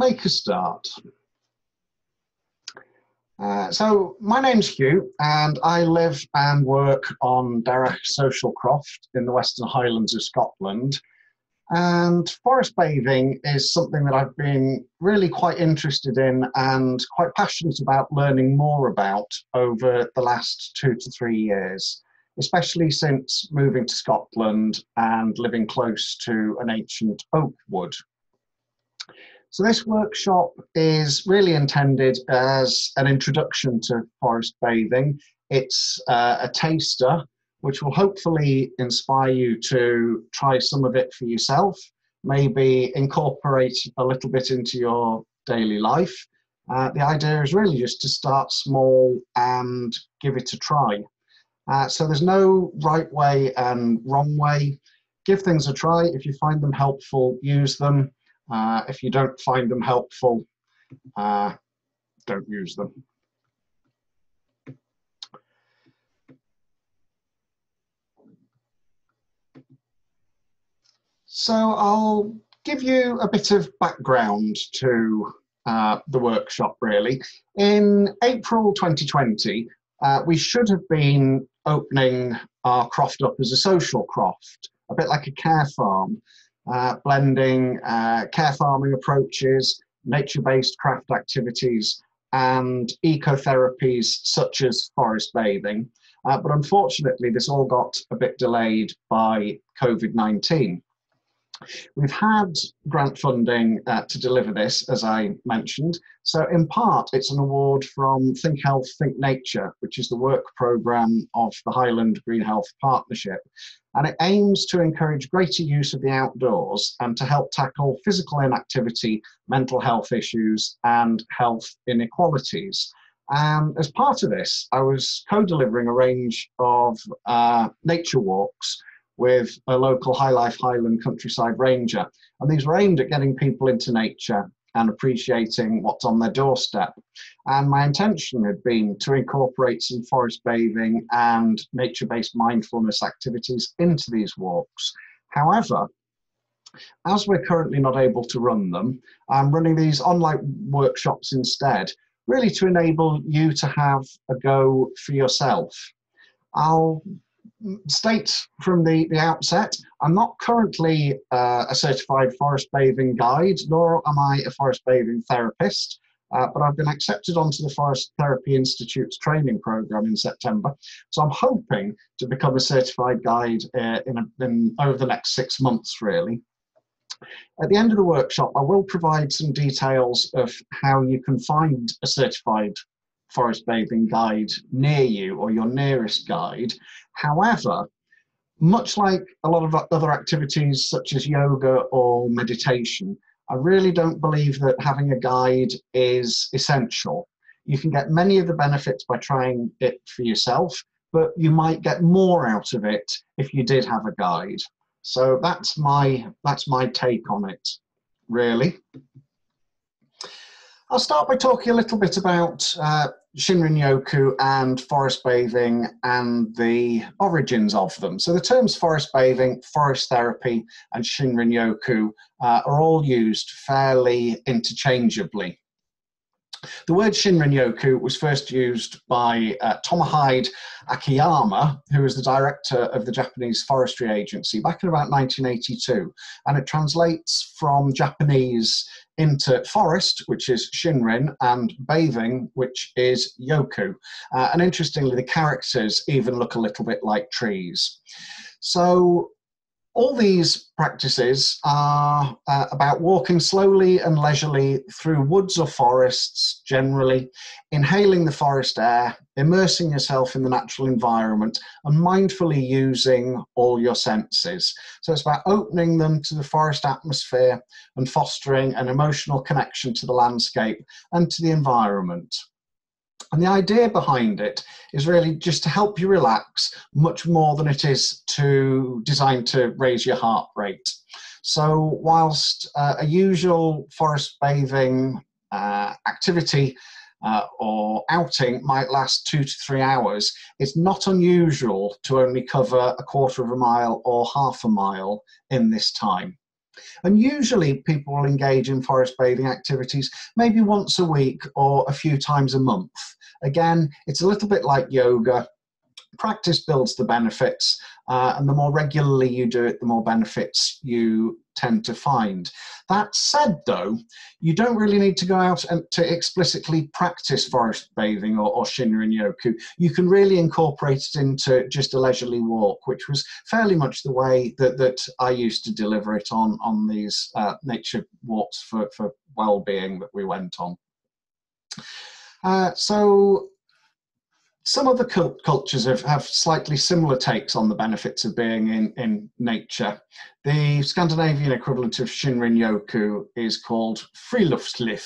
make a start. Uh, so my name's Hugh and I live and work on Darach Social Croft in the Western Highlands of Scotland. And forest bathing is something that I've been really quite interested in and quite passionate about learning more about over the last two to three years, especially since moving to Scotland and living close to an ancient oak wood. So this workshop is really intended as an introduction to forest bathing. It's uh, a taster, which will hopefully inspire you to try some of it for yourself, maybe incorporate a little bit into your daily life. Uh, the idea is really just to start small and give it a try. Uh, so there's no right way and wrong way. Give things a try. If you find them helpful, use them. Uh, if you don't find them helpful, uh, don't use them. So I'll give you a bit of background to uh, the workshop really. In April 2020, uh, we should have been opening our croft up as a social croft, a bit like a care farm uh, blending uh, care farming approaches, nature-based craft activities, and ecotherapies such as forest bathing. Uh, but unfortunately, this all got a bit delayed by COVID-19. We've had grant funding uh, to deliver this, as I mentioned. So in part, it's an award from Think Health, Think Nature, which is the work programme of the Highland Green Health Partnership. And it aims to encourage greater use of the outdoors and to help tackle physical inactivity, mental health issues, and health inequalities. And as part of this, I was co-delivering a range of uh, nature walks with a local High Life Highland countryside ranger. And these were aimed at getting people into nature and appreciating what's on their doorstep. And my intention had been to incorporate some forest bathing and nature based mindfulness activities into these walks. However, as we're currently not able to run them, I'm running these online workshops instead, really to enable you to have a go for yourself. I'll state from the, the outset, I'm not currently uh, a certified forest bathing guide, nor am I a forest bathing therapist, uh, but I've been accepted onto the Forest Therapy Institute's training program in September. So I'm hoping to become a certified guide uh, in, a, in over the next six months, really. At the end of the workshop, I will provide some details of how you can find a certified forest bathing guide near you or your nearest guide. However, much like a lot of other activities such as yoga or meditation, I really don't believe that having a guide is essential. You can get many of the benefits by trying it for yourself, but you might get more out of it if you did have a guide. So that's my that's my take on it, really. I'll start by talking a little bit about uh, Shinrin Yoku and forest bathing and the origins of them. So the terms forest bathing, forest therapy, and Shinrin Yoku uh, are all used fairly interchangeably. The word Shinrin-yoku was first used by uh, Akiyama, who was the director of the Japanese Forestry Agency back in about 1982. And it translates from Japanese into forest, which is Shinrin, and bathing, which is Yoku. Uh, and interestingly, the characters even look a little bit like trees. So all these practices are uh, about walking slowly and leisurely through woods or forests, generally, inhaling the forest air, immersing yourself in the natural environment, and mindfully using all your senses. So it's about opening them to the forest atmosphere and fostering an emotional connection to the landscape and to the environment. And the idea behind it is really just to help you relax much more than it is to designed to raise your heart rate. So whilst uh, a usual forest bathing uh, activity uh, or outing might last two to three hours, it's not unusual to only cover a quarter of a mile or half a mile in this time. And usually people will engage in forest bathing activities maybe once a week or a few times a month. Again, it's a little bit like yoga. Practice builds the benefits, uh, and the more regularly you do it, the more benefits you tend to find. That said, though, you don't really need to go out and to explicitly practice forest bathing or, or Shinrin Yoku. You can really incorporate it into just a leisurely walk, which was fairly much the way that, that I used to deliver it on on these uh, nature walks for, for well-being that we went on. Uh, so some other cultures have, have slightly similar takes on the benefits of being in, in nature. The Scandinavian equivalent of Shinrin Yoku is called Friluftsliv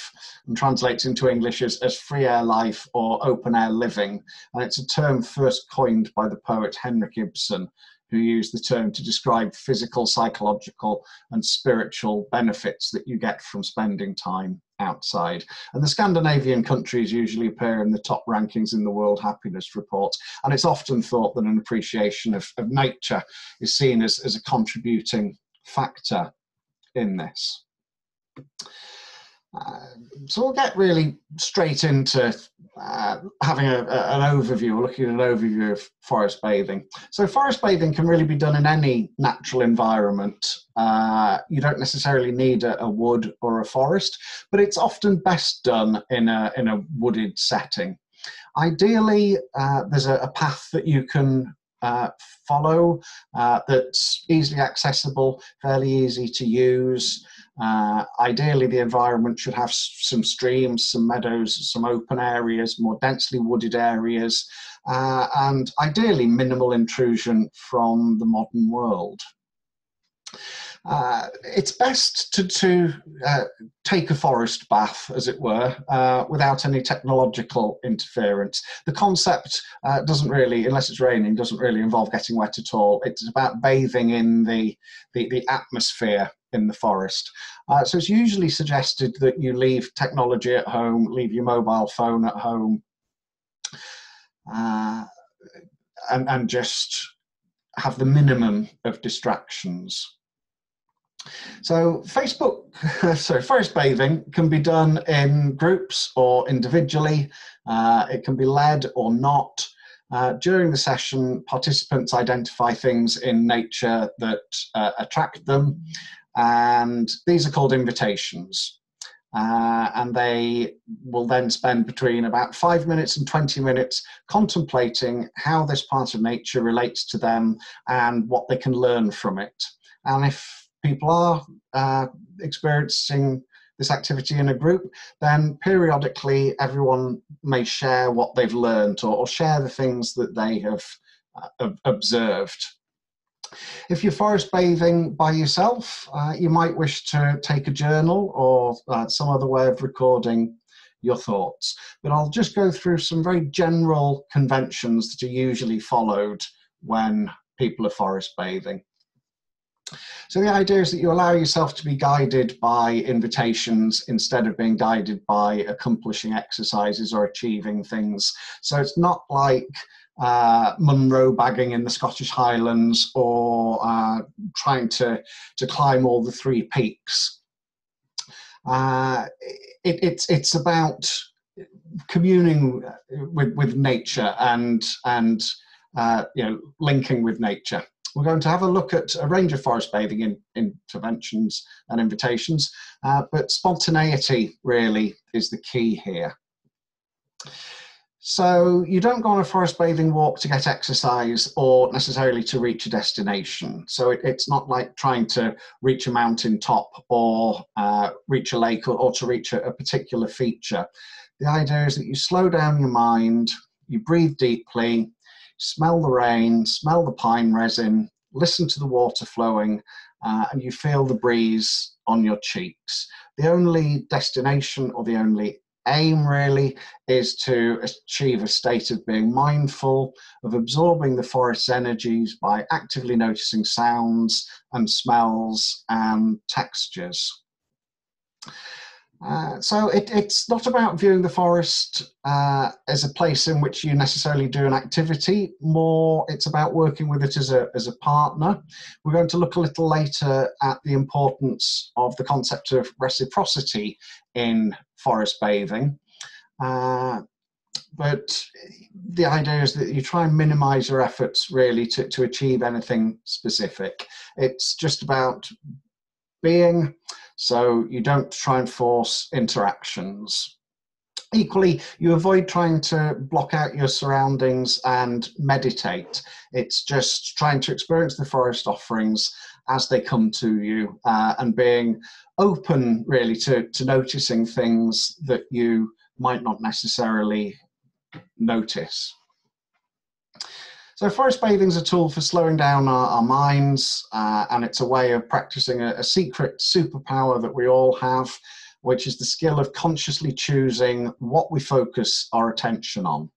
and translates into English as, as free air life or open air living. And it's a term first coined by the poet Henrik Ibsen, who use the term to describe physical, psychological, and spiritual benefits that you get from spending time outside. And the Scandinavian countries usually appear in the top rankings in the World Happiness Report. And it's often thought that an appreciation of, of nature is seen as, as a contributing factor in this. Uh, so we'll get really straight into uh, having a, a, an overview, looking at an overview of forest bathing. So forest bathing can really be done in any natural environment. Uh, you don't necessarily need a, a, wood or a forest, but it's often best done in a, in a wooded setting. Ideally, uh, there's a, a, path that you can uh, follow uh, that's easily accessible, fairly easy to use. Uh, ideally, the environment should have some streams, some meadows, some open areas, more densely wooded areas, uh, and ideally minimal intrusion from the modern world. Uh, it's best to, to uh, take a forest bath, as it were, uh, without any technological interference. The concept uh, doesn't really, unless it's raining, doesn't really involve getting wet at all. It's about bathing in the, the, the atmosphere in the forest. Uh, so it's usually suggested that you leave technology at home, leave your mobile phone at home, uh, and, and just have the minimum of distractions. So Facebook, so forest bathing can be done in groups or individually. Uh, it can be led or not. Uh, during the session, participants identify things in nature that uh, attract them, and these are called invitations. Uh, and they will then spend between about five minutes and 20 minutes contemplating how this part of nature relates to them and what they can learn from it. And if people are uh, experiencing this activity in a group, then periodically everyone may share what they've learned or, or share the things that they have uh, observed. If you're forest bathing by yourself, uh, you might wish to take a journal or uh, some other way of recording your thoughts. But I'll just go through some very general conventions that are usually followed when people are forest bathing. So the idea is that you allow yourself to be guided by invitations instead of being guided by accomplishing exercises or achieving things. So it's not like uh, Munro bagging in the Scottish Highlands or uh, trying to, to climb all the three peaks. Uh, it, it's, it's about communing with, with nature and, and uh, you know, linking with nature. We're going to have a look at a range of forest bathing in, interventions and invitations, uh, but spontaneity really is the key here. So you don't go on a forest bathing walk to get exercise or necessarily to reach a destination. So it, it's not like trying to reach a mountain top or uh, reach a lake or, or to reach a, a particular feature. The idea is that you slow down your mind, you breathe deeply, smell the rain, smell the pine resin, listen to the water flowing, uh, and you feel the breeze on your cheeks. The only destination or the only aim really is to achieve a state of being mindful, of absorbing the forest's energies by actively noticing sounds and smells and textures. Uh, so it, it's not about viewing the forest uh, as a place in which you necessarily do an activity. More, it's about working with it as a as a partner. We're going to look a little later at the importance of the concept of reciprocity in forest bathing. Uh, but the idea is that you try and minimize your efforts really to, to achieve anything specific. It's just about being, so you don't try and force interactions. Equally, you avoid trying to block out your surroundings and meditate. It's just trying to experience the forest offerings as they come to you uh, and being open really to, to noticing things that you might not necessarily notice. So forest bathing is a tool for slowing down our, our minds uh, and it's a way of practicing a, a secret superpower that we all have, which is the skill of consciously choosing what we focus our attention on.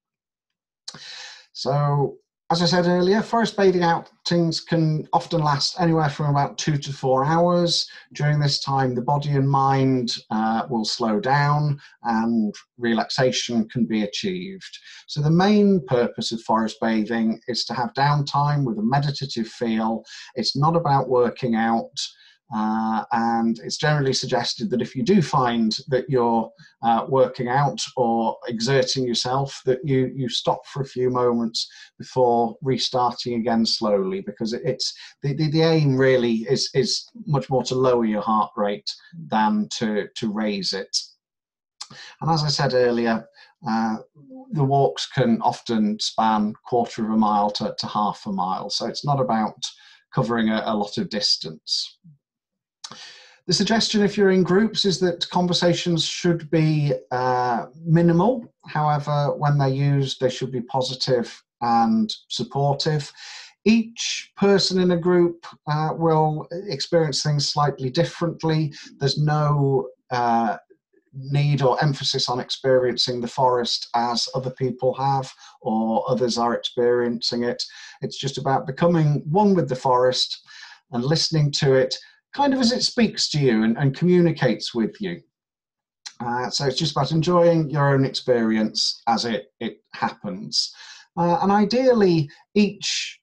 So as I said earlier, forest bathing outings can often last anywhere from about two to four hours. During this time, the body and mind uh, will slow down and relaxation can be achieved. So the main purpose of forest bathing is to have downtime with a meditative feel. It's not about working out. Uh, and it's generally suggested that if you do find that you're uh, working out or exerting yourself, that you, you stop for a few moments before restarting again slowly, because it's the, the, the aim really is, is much more to lower your heart rate than to, to raise it. And as I said earlier, uh, the walks can often span quarter of a mile to, to half a mile, so it's not about covering a, a lot of distance. The suggestion, if you're in groups, is that conversations should be uh, minimal. However, when they're used, they should be positive and supportive. Each person in a group uh, will experience things slightly differently. There's no uh, need or emphasis on experiencing the forest as other people have or others are experiencing it. It's just about becoming one with the forest and listening to it kind of as it speaks to you and, and communicates with you. Uh, so it's just about enjoying your own experience as it, it happens. Uh, and ideally, each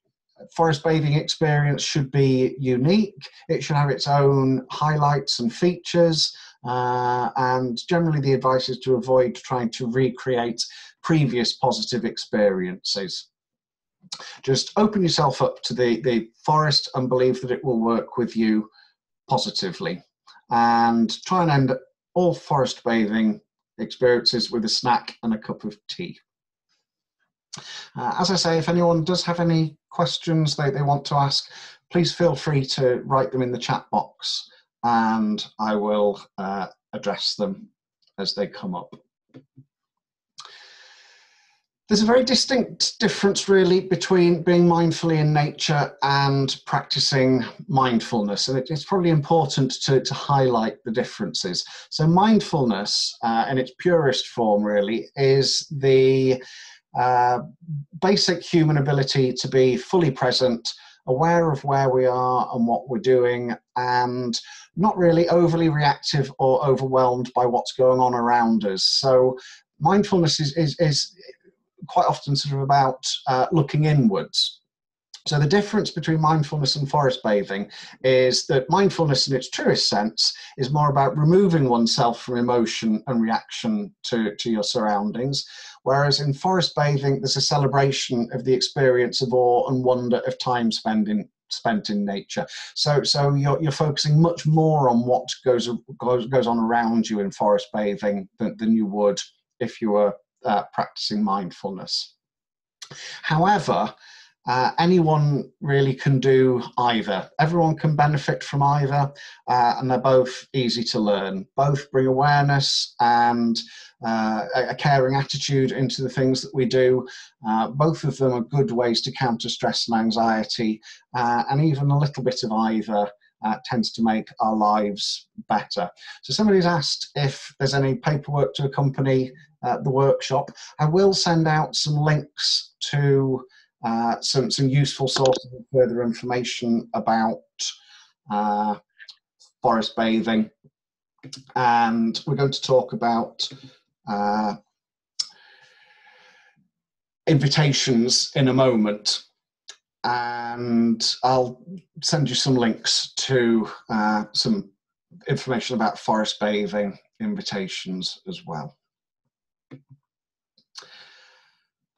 forest bathing experience should be unique. It should have its own highlights and features. Uh, and generally, the advice is to avoid trying to recreate previous positive experiences. Just open yourself up to the, the forest and believe that it will work with you positively and try and end all forest bathing experiences with a snack and a cup of tea. Uh, as I say, if anyone does have any questions they, they want to ask, please feel free to write them in the chat box and I will uh, address them as they come up. There's a very distinct difference, really, between being mindfully in nature and practicing mindfulness. And it's probably important to, to highlight the differences. So, mindfulness, uh, in its purest form, really, is the uh, basic human ability to be fully present, aware of where we are and what we're doing, and not really overly reactive or overwhelmed by what's going on around us. So, mindfulness is, is, is quite often sort of about uh, looking inwards. So the difference between mindfulness and forest bathing is that mindfulness in its truest sense is more about removing oneself from emotion and reaction to, to your surroundings. Whereas in forest bathing, there's a celebration of the experience of awe and wonder of time spent in, spent in nature. So, so you're, you're focusing much more on what goes, goes, goes on around you in forest bathing than, than you would if you were uh, practicing mindfulness. However, uh, anyone really can do either. Everyone can benefit from either, uh, and they're both easy to learn. Both bring awareness and uh, a caring attitude into the things that we do. Uh, both of them are good ways to counter stress and anxiety, uh, and even a little bit of either uh, tends to make our lives better. So somebody's asked if there's any paperwork to accompany uh, the workshop. I will send out some links to uh, some, some useful sources of further information about uh, forest bathing and we're going to talk about uh, invitations in a moment. And I'll send you some links to uh, some information about forest bathing invitations as well.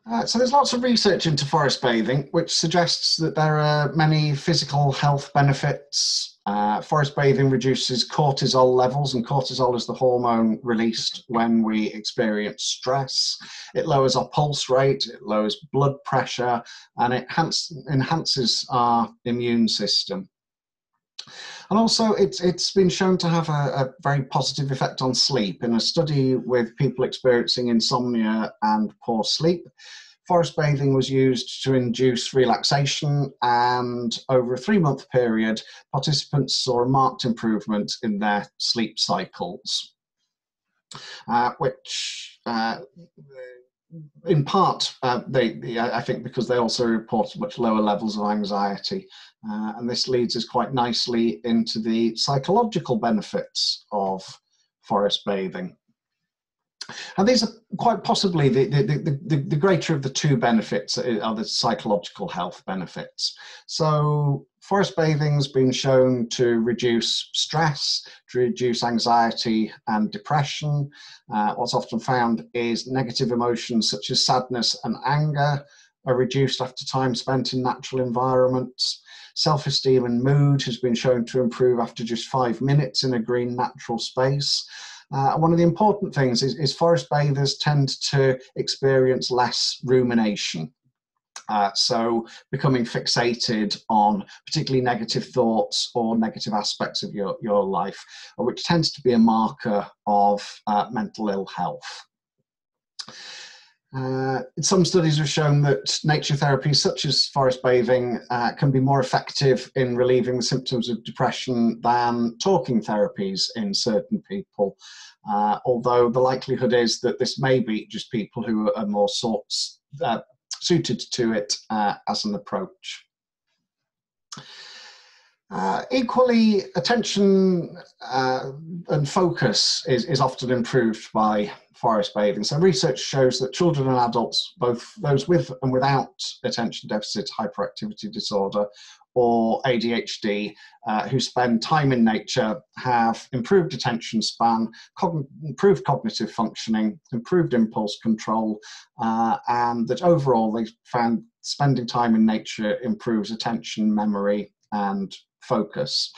Uh, so there's lots of research into forest bathing, which suggests that there are many physical health benefits. Uh, forest bathing reduces cortisol levels, and cortisol is the hormone released when we experience stress. It lowers our pulse rate, it lowers blood pressure, and it enhances our immune system. And also, it's, it's been shown to have a, a, very positive effect on sleep. In a study with people experiencing insomnia and poor sleep, forest bathing was used to induce relaxation, and over a three month period, participants saw a marked improvement in their sleep cycles, uh, which uh, in part, uh, they, they, I think, because they also reported much lower levels of anxiety. Uh, and this leads us quite nicely into the psychological benefits of forest bathing. And these are quite possibly the, the, the, the, greater of the two benefits are the psychological health benefits. So forest bathing has been shown to reduce stress, to reduce anxiety and depression. Uh, what's often found is negative emotions such as sadness and anger are reduced after time spent in natural environments. Self-esteem and mood has been shown to improve after just five minutes in a green natural space. Uh, one of the important things is, is forest bathers tend to experience less rumination. Uh, so becoming fixated on particularly negative thoughts or negative aspects of your, your life, which tends to be a marker of uh, mental ill health. Uh, some studies have shown that nature therapies such as forest bathing uh, can be more effective in relieving the symptoms of depression than talking therapies in certain people. Uh, although the likelihood is that this may be just people who are more sorts, uh, suited to it uh, as an approach. Uh, equally, attention uh, and focus is, is often improved by forest bathing. So research shows that children and adults, both those with and without attention deficit hyperactivity disorder or ADHD, uh, who spend time in nature have improved attention span, cogn improved cognitive functioning, improved impulse control, uh, and that overall they found spending time in nature improves attention, memory, and focus.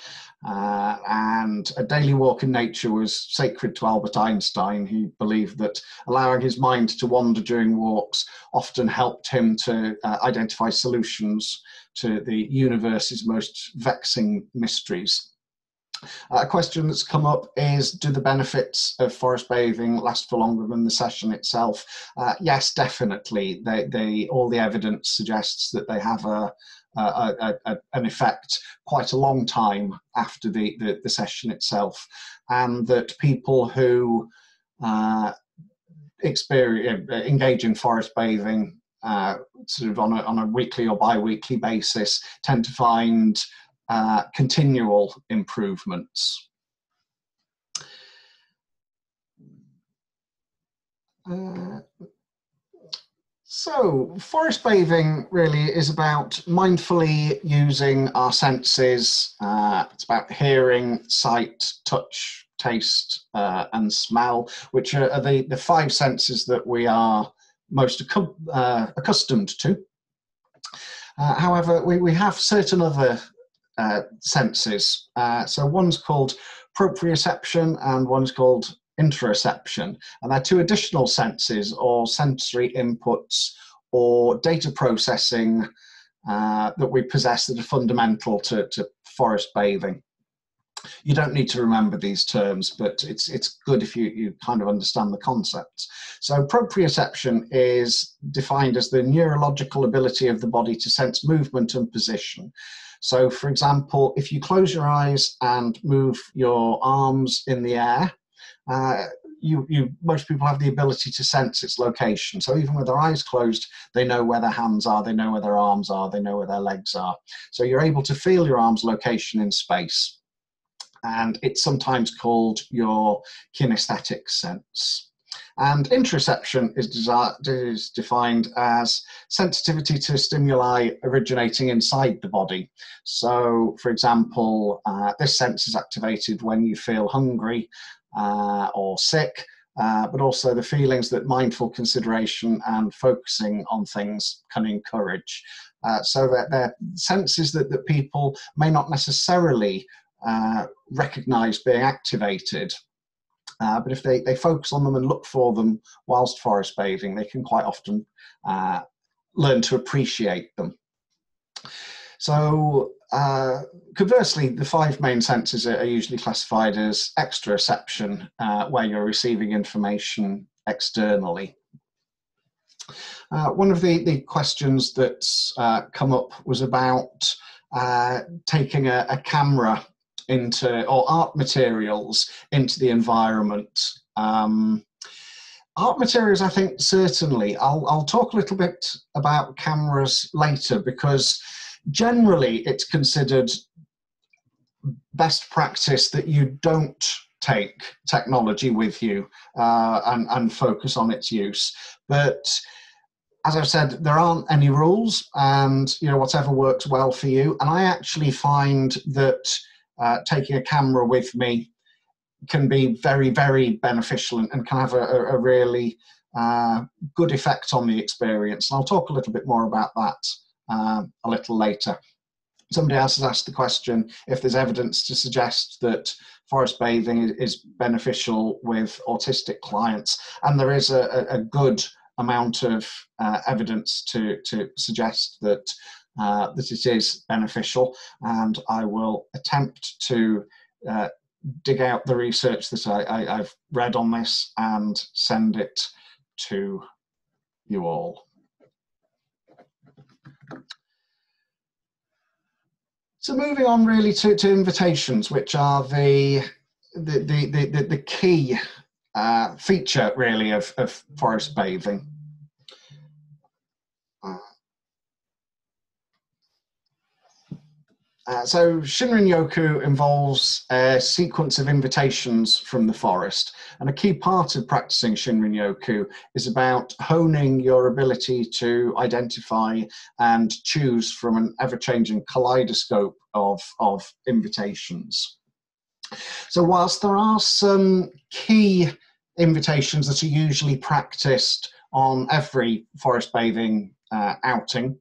Uh, and a daily walk in nature was sacred to Albert Einstein, who believed that allowing his mind to wander during walks often helped him to uh, identify solutions to the universe's most vexing mysteries. Uh, a question that's come up is Do the benefits of forest bathing last for longer than the session itself? Uh, yes, definitely. They, they, all the evidence suggests that they have a, a, a, an effect quite a long time after the, the, the session itself, and that people who uh, experience, engage in forest bathing uh, sort of on a, on a weekly or bi-weekly basis tend to find uh, continual improvements. Uh, so, forest bathing really is about mindfully using our senses. Uh, it's about hearing, sight, touch, taste, uh, and smell, which are, the, the five senses that we are most uh, accustomed to. Uh, however, we, we have certain other uh, senses. Uh, so, one's called proprioception and one's called interoception. And they're two additional senses or sensory inputs or data processing uh, that we possess that are fundamental to, to forest bathing. You don't need to remember these terms, but it's it's good if you, you kind of understand the concepts. So proprioception is defined as the neurological ability of the body to sense movement and position. So for example, if you close your eyes and move your arms in the air, uh, you, you, most people have the ability to sense its location. So even with their eyes closed, they know where their hands are, they know where their arms are, they know where their legs are. So you're able to feel your arm's location in space. and it's sometimes called your kinesthetic sense. And interoception is, is, defined as sensitivity to stimuli originating inside the body. So, for example, uh, this sense is activated when you feel hungry uh, or sick, uh, but also the feelings that mindful consideration and focusing on things can encourage. Uh, so that they're senses that, that people may not necessarily uh, recognize being activated. Uh, but if they, they focus on them and look for them whilst forest bathing, they can quite often uh, learn to appreciate them. So, uh, conversely, the five main senses are, usually classified as exteroception, uh, where you're receiving information externally. Uh, one of the, the questions that's uh, come up was about uh, taking a, a, camera into, or art materials into the environment. Um, art materials, I think, certainly. I'll, I'll talk a little bit about cameras later because generally it's considered best practice that you don't take technology with you uh, and, and focus on its use. But as I've said, there aren't any rules, and you know whatever works well for you. And I actually find that uh, taking a camera with me can be very, very beneficial and, and can have a, a really uh, good effect on the experience. And I'll talk a little bit more about that uh, a little later. Somebody else has asked the question if there's evidence to suggest that forest bathing is beneficial with autistic clients, and there is a, a good amount of uh, evidence to, to suggest that uh, that it is beneficial, and I will attempt to uh, dig out the research that I, have read on this and send it to you all. So moving on really to, to invitations, which are the the the the, the key uh, feature really of, of forest bathing. Uh, so Shinrin Yoku involves a sequence of invitations from the forest, and a key part of practicing Shinrin Yoku is about honing your ability to identify and choose from an ever-changing kaleidoscope of, of invitations. So whilst there are some key invitations that are usually practiced on every forest bathing uh, outing,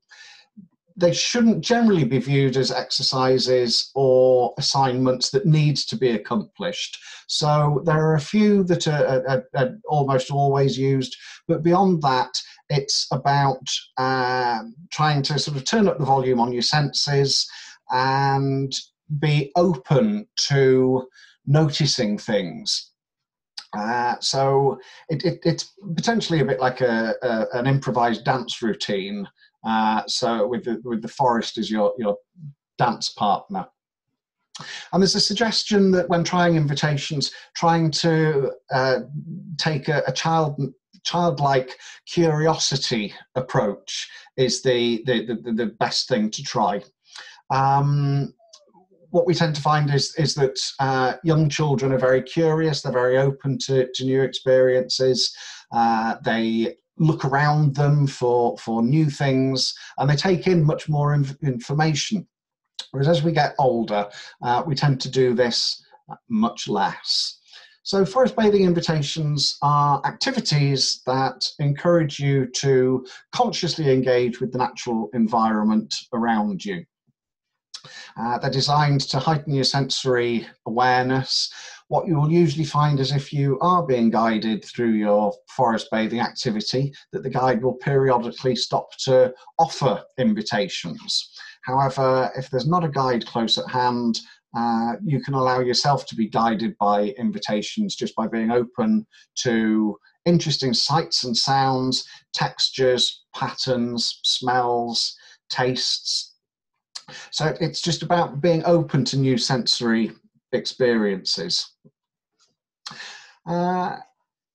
they shouldn't generally be viewed as exercises or assignments that need to be accomplished. So there are a few that are, are, are almost always used, but beyond that, it's about uh, trying to sort of turn up the volume on your senses and be open to noticing things. Uh, so it, it, it's potentially a bit like a, a, an improvised dance routine uh, so with the, with the forest as your, your dance partner. And there's a suggestion that when trying invitations, trying to uh, take a, a, child childlike curiosity approach is the, the, the, the best thing to try. Um, what we tend to find is, is that uh, young children are very curious, they're very open to, to new experiences, uh, they look around them for, for new things, and they take in much more inf- information. Whereas as we get older, uh, we tend to do this much less. So, forest bathing invitations are activities that encourage you to consciously engage with the natural environment around you. Uh, they're designed to heighten your sensory awareness, what you will usually find is if you are being guided through your forest bathing activity, that the guide will periodically stop to offer invitations. However, if there's not a guide close at hand, uh, you can allow yourself to be guided by invitations just by being open to interesting sights and sounds, textures, patterns, smells, tastes. So it's just about being open to new sensory experiences. Uh,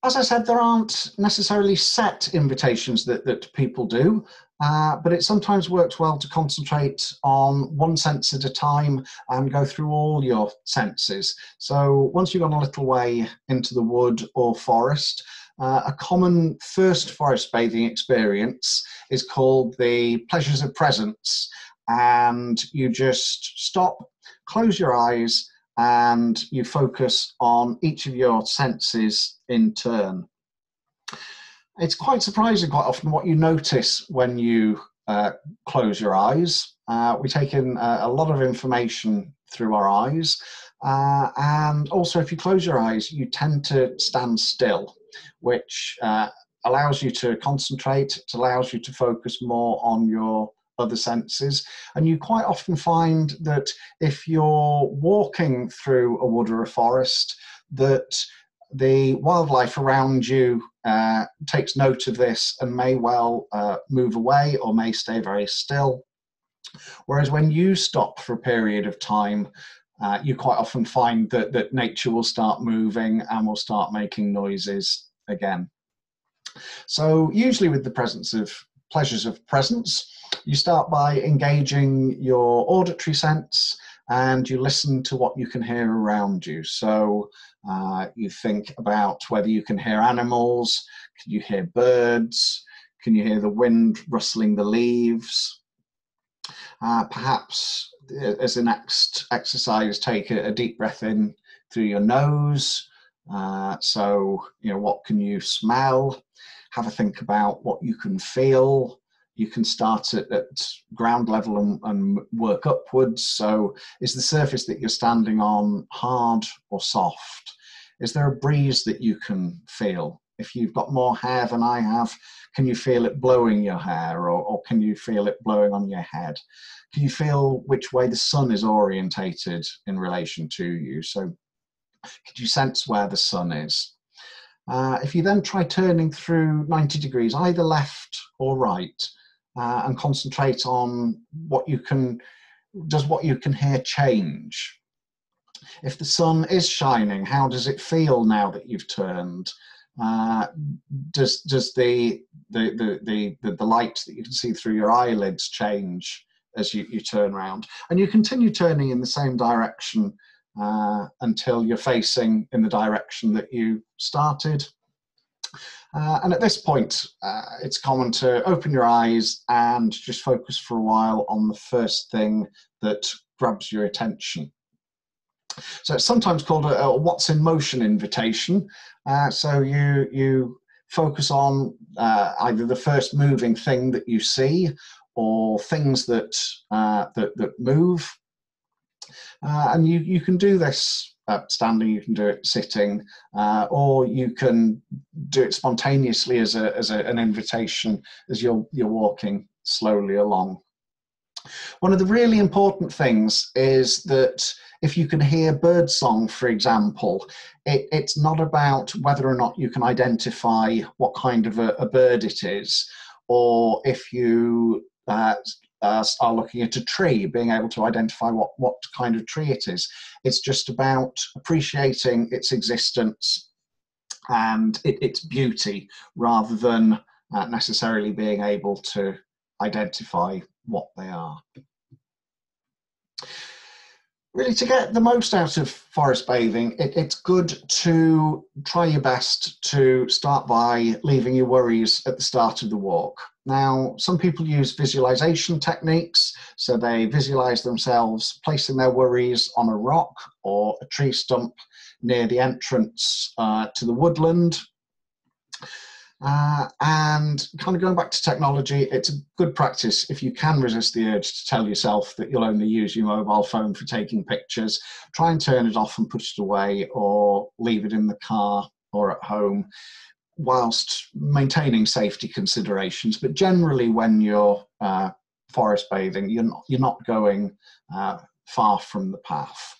as I said, there aren't necessarily set invitations that, that people do, uh, but it sometimes works well to concentrate on one sense at a time and go through all your senses. So once you've gone a little way into the wood or forest, uh, a common first forest bathing experience is called the pleasures of presence. And you just stop, close your eyes, and you focus on each of your senses in turn. It's quite surprising, quite often, what you notice when you uh, close your eyes. Uh, we take in a, a, lot of information through our eyes. Uh, and also, if you close your eyes, you tend to stand still, which uh, allows you to concentrate, it allows you to focus more on your other senses. And you quite often find that if you're walking through a wood or a forest, that the wildlife around you uh, takes note of this and may well uh, move away or may stay very still. Whereas when you stop for a period of time, uh, you quite often find that, that nature will start moving and will start making noises again. So usually with the presence of pleasures of presence, you start by engaging your auditory sense and you listen to what you can hear around you. So uh, you think about whether you can hear animals, can you hear birds, can you hear the wind rustling the leaves? Uh, perhaps uh, as a next exercise, take a, a, deep breath in through your nose. Uh, so, you know, what can you smell? Have a think about what you can feel you can start at, at ground level and, and, work upwards. So, is the surface that you're standing on hard or soft? Is there a breeze that you can feel? If you've got more hair than I have, can you feel it blowing your hair or, or can you feel it blowing on your head? Can you feel which way the sun is orientated in relation to you? So, could you sense where the sun is? Uh, if you then try turning through 90 degrees, either left or right, uh, and concentrate on what you can, does what you can hear change? If the sun is shining, how does it feel now that you've turned? Uh, does does the the, the the, the light that you can see through your eyelids change as you, you turn around? And you continue turning in the same direction uh, until you're facing in the direction that you started. Uh, and at this point, uh, it's common to open your eyes and just focus for a while on the first thing that grabs your attention. So it's sometimes called a, a what's in motion invitation. Uh, so you, you focus on uh, either the first moving thing that you see or things that, uh, that, that move. Uh, and you, you can do this uh, standing, you can do it sitting, uh, or you can do it spontaneously as, a, as a, an invitation as you're, you're walking slowly along. One of the really important things is that if you can hear birdsong, for example, it, it's not about whether or not you can identify what kind of a, a bird it is, or if you uh, uh, are looking at a tree, being able to identify what, what kind of tree it is. It's just about appreciating its existence and it, its beauty rather than uh, necessarily being able to identify what they are. Really, to get the most out of forest bathing, it, it's good to try your best to start by leaving your worries at the start of the walk. Now, some people use visualization techniques, so they visualize themselves placing their worries on a rock or a tree stump near the entrance uh, to the woodland. Uh, and kind of going back to technology, it's a good practice if you can resist the urge to tell yourself that you'll only use your mobile phone for taking pictures. Try and turn it off and put it away, or leave it in the car or at home whilst maintaining safety considerations. But generally, when you're uh, forest bathing, you're not, you're not going uh, far from the path.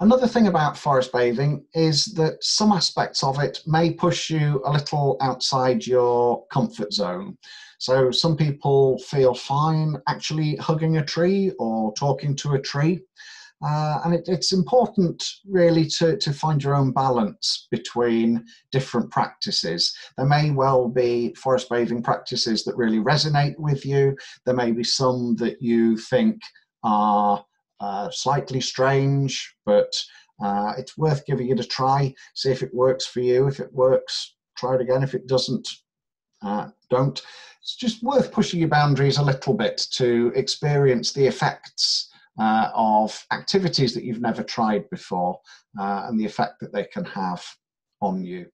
Another thing about forest bathing is that some aspects of it may push you a little outside your comfort zone. So some people feel fine actually hugging a tree or talking to a tree. Uh, and it, it's important really to, to find your own balance between different practices. There may well be forest bathing practices that really resonate with you. There may be some that you think are uh, slightly strange, but uh, it's worth giving it a try. See if it works for you. If it works, try it again. If it doesn't, uh, don't. It's just worth pushing your boundaries a little bit to experience the effects uh, of activities that you've never tried before uh, and the effect that they can have on you.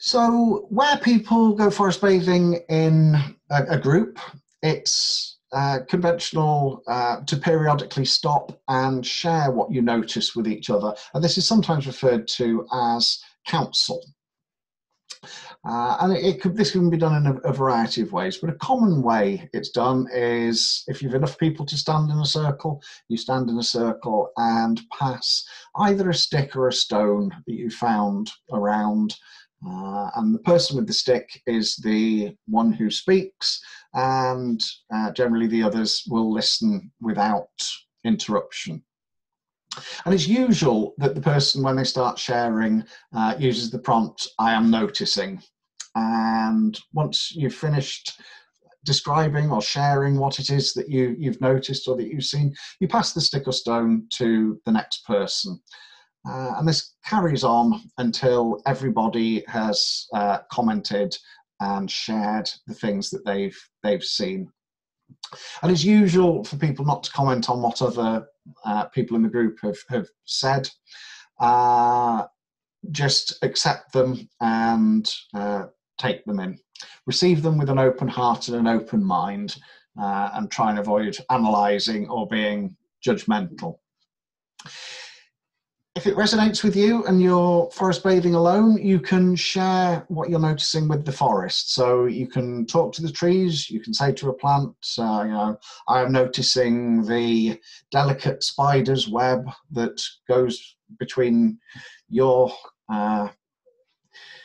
So, where people go forest bathing in a, a group, it's uh, conventional uh, to periodically stop and share what you notice with each other. And this is sometimes referred to as council. Uh, and it, it, could, this can be done in a, a, variety of ways, but a common way it's done is if you've enough people to stand in a circle, you stand in a circle and pass either a stick or a stone that you found around. Uh, and the person with the stick is the one who speaks, and uh, generally the others will listen without interruption. And it's usual that the person, when they start sharing, uh, uses the prompt, I am noticing. And once you've finished describing or sharing what it is that you, you've noticed or that you've seen, you pass the stick or stone to the next person. Uh, and this carries on until everybody has uh, commented and shared the things that they've they've seen. And it's usual for people not to comment on what other uh, people in the group have, have said. Uh, just accept them and uh, take them in. Receive them with an open heart and an open mind uh, and try and avoid analysing or being judgmental if it resonates with you and you're forest bathing alone, you can share what you're noticing with the forest. So you can talk to the trees, you can say to a plant, uh, you know, I am noticing the delicate spider's web that goes between your uh,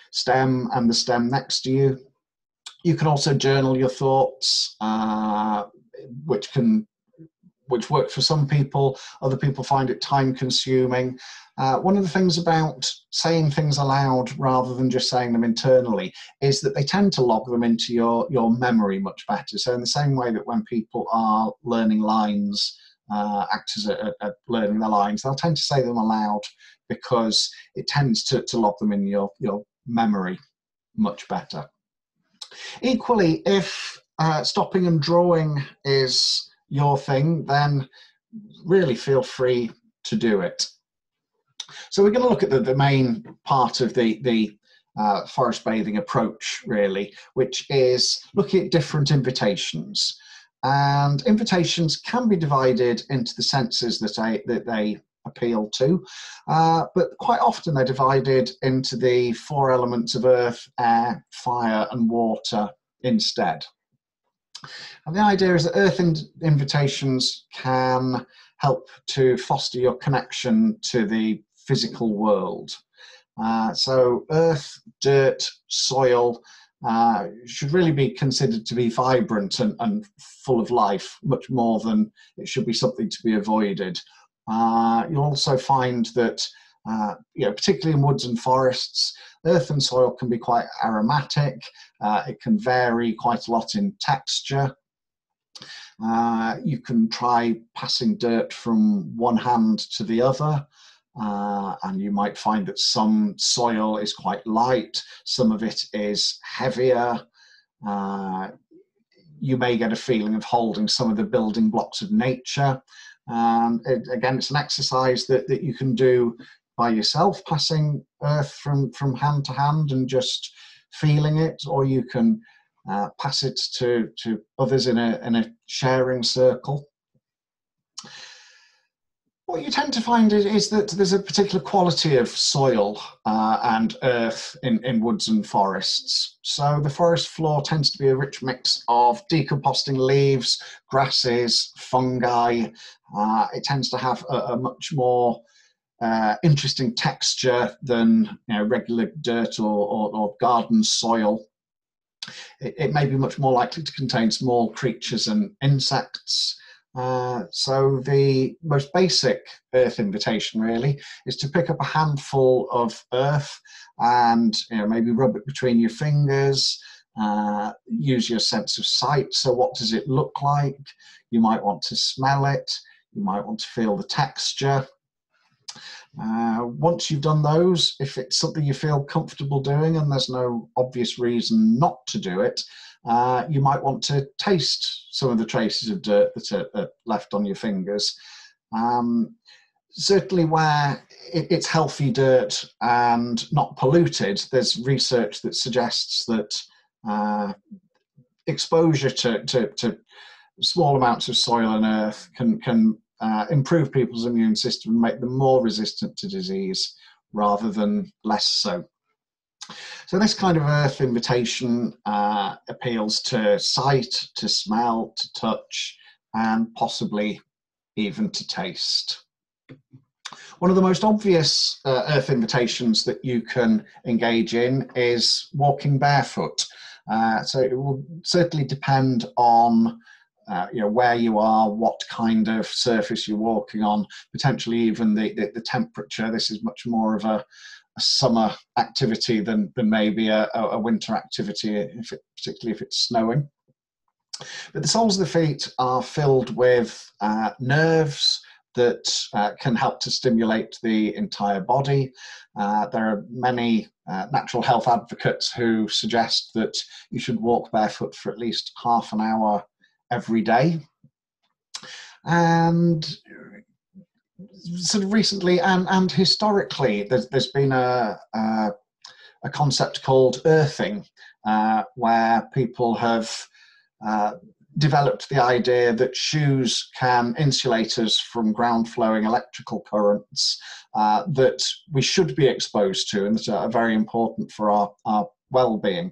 stem and the stem next to you. You can also journal your thoughts, uh, which can which works for some people. Other people find it time consuming. Uh, one of the things about saying things aloud rather than just saying them internally is that they tend to log them into your, your memory much better. So, in the same way that when people are learning lines, uh, actors are, are, learning the lines, they'll tend to say them aloud because it tends to, to log them in your, your memory much better. Equally, if uh, stopping and drawing is your thing, then really feel free to do it. So we're going to look at the, the main part of the, the uh, forest bathing approach, really, which is looking at different invitations. And invitations can be divided into the senses that, I, that they appeal to, uh, but quite often they're divided into the four elements of earth, air, fire, and water instead. And the idea is that earth invitations can help to foster your connection to the physical world. Uh, so, earth, dirt, soil uh, should really be considered to be vibrant and, and, full of life, much more than it should be something to be avoided. Uh, you'll also find that, uh, you know, particularly in woods and forests, earth and soil can be quite aromatic. Uh, it can vary quite a lot in texture. Uh, you can try passing dirt from one hand to the other. Uh, and you might find that some soil is quite light, some of it is heavier. Uh, you may get a feeling of holding some of the building blocks of nature. Um, it, again, it's an exercise that, that you can do by yourself, passing earth from, from hand to hand and just feeling it, or you can uh, pass it to, to others in a, in a sharing circle what you tend to find is, is, that there's a particular quality of soil uh, and earth in, in woods and forests. So the forest floor tends to be a rich mix of decomposing leaves, grasses, fungi. Uh, it tends to have a, a much more uh, interesting texture than you know, regular dirt or, or, or garden soil. It, it, may be much more likely to contain small creatures and insects. Uh, so the most basic earth invitation really is to pick up a handful of earth and you know, maybe rub it between your fingers, uh, use your sense of sight. So what does it look like? You might want to smell it. You might want to feel the texture. Uh, once you've done those, if it's something you feel comfortable doing and there's no obvious reason not to do it, uh, you might want to taste some of the traces of dirt that are, are left on your fingers. Um, certainly, where it, it's healthy dirt and not polluted, there's research that suggests that uh, exposure to, to, to small amounts of soil and earth can, can uh, improve people's immune system and make them more resistant to disease rather than less so. So this kind of earth invitation uh, appeals to sight, to smell, to touch, and possibly even to taste. One of the most obvious uh, earth invitations that you can engage in is walking barefoot. Uh, so it will certainly depend on uh, you know where you are, what kind of surface you're walking on, potentially even the, the, the temperature. This is much more of a, a summer activity than, than maybe a, a winter activity, if it, particularly if it's snowing. But the soles of the feet are filled with uh, nerves that uh, can help to stimulate the entire body. Uh, there are many uh, natural health advocates who suggest that you should walk barefoot for at least half an hour every day. And sort of recently and, and historically, there's, there's been a, a, a concept called earthing, uh, where people have uh, developed the idea that shoes can insulate us from ground flowing electrical currents uh, that we should be exposed to and that are very important for our, our well being.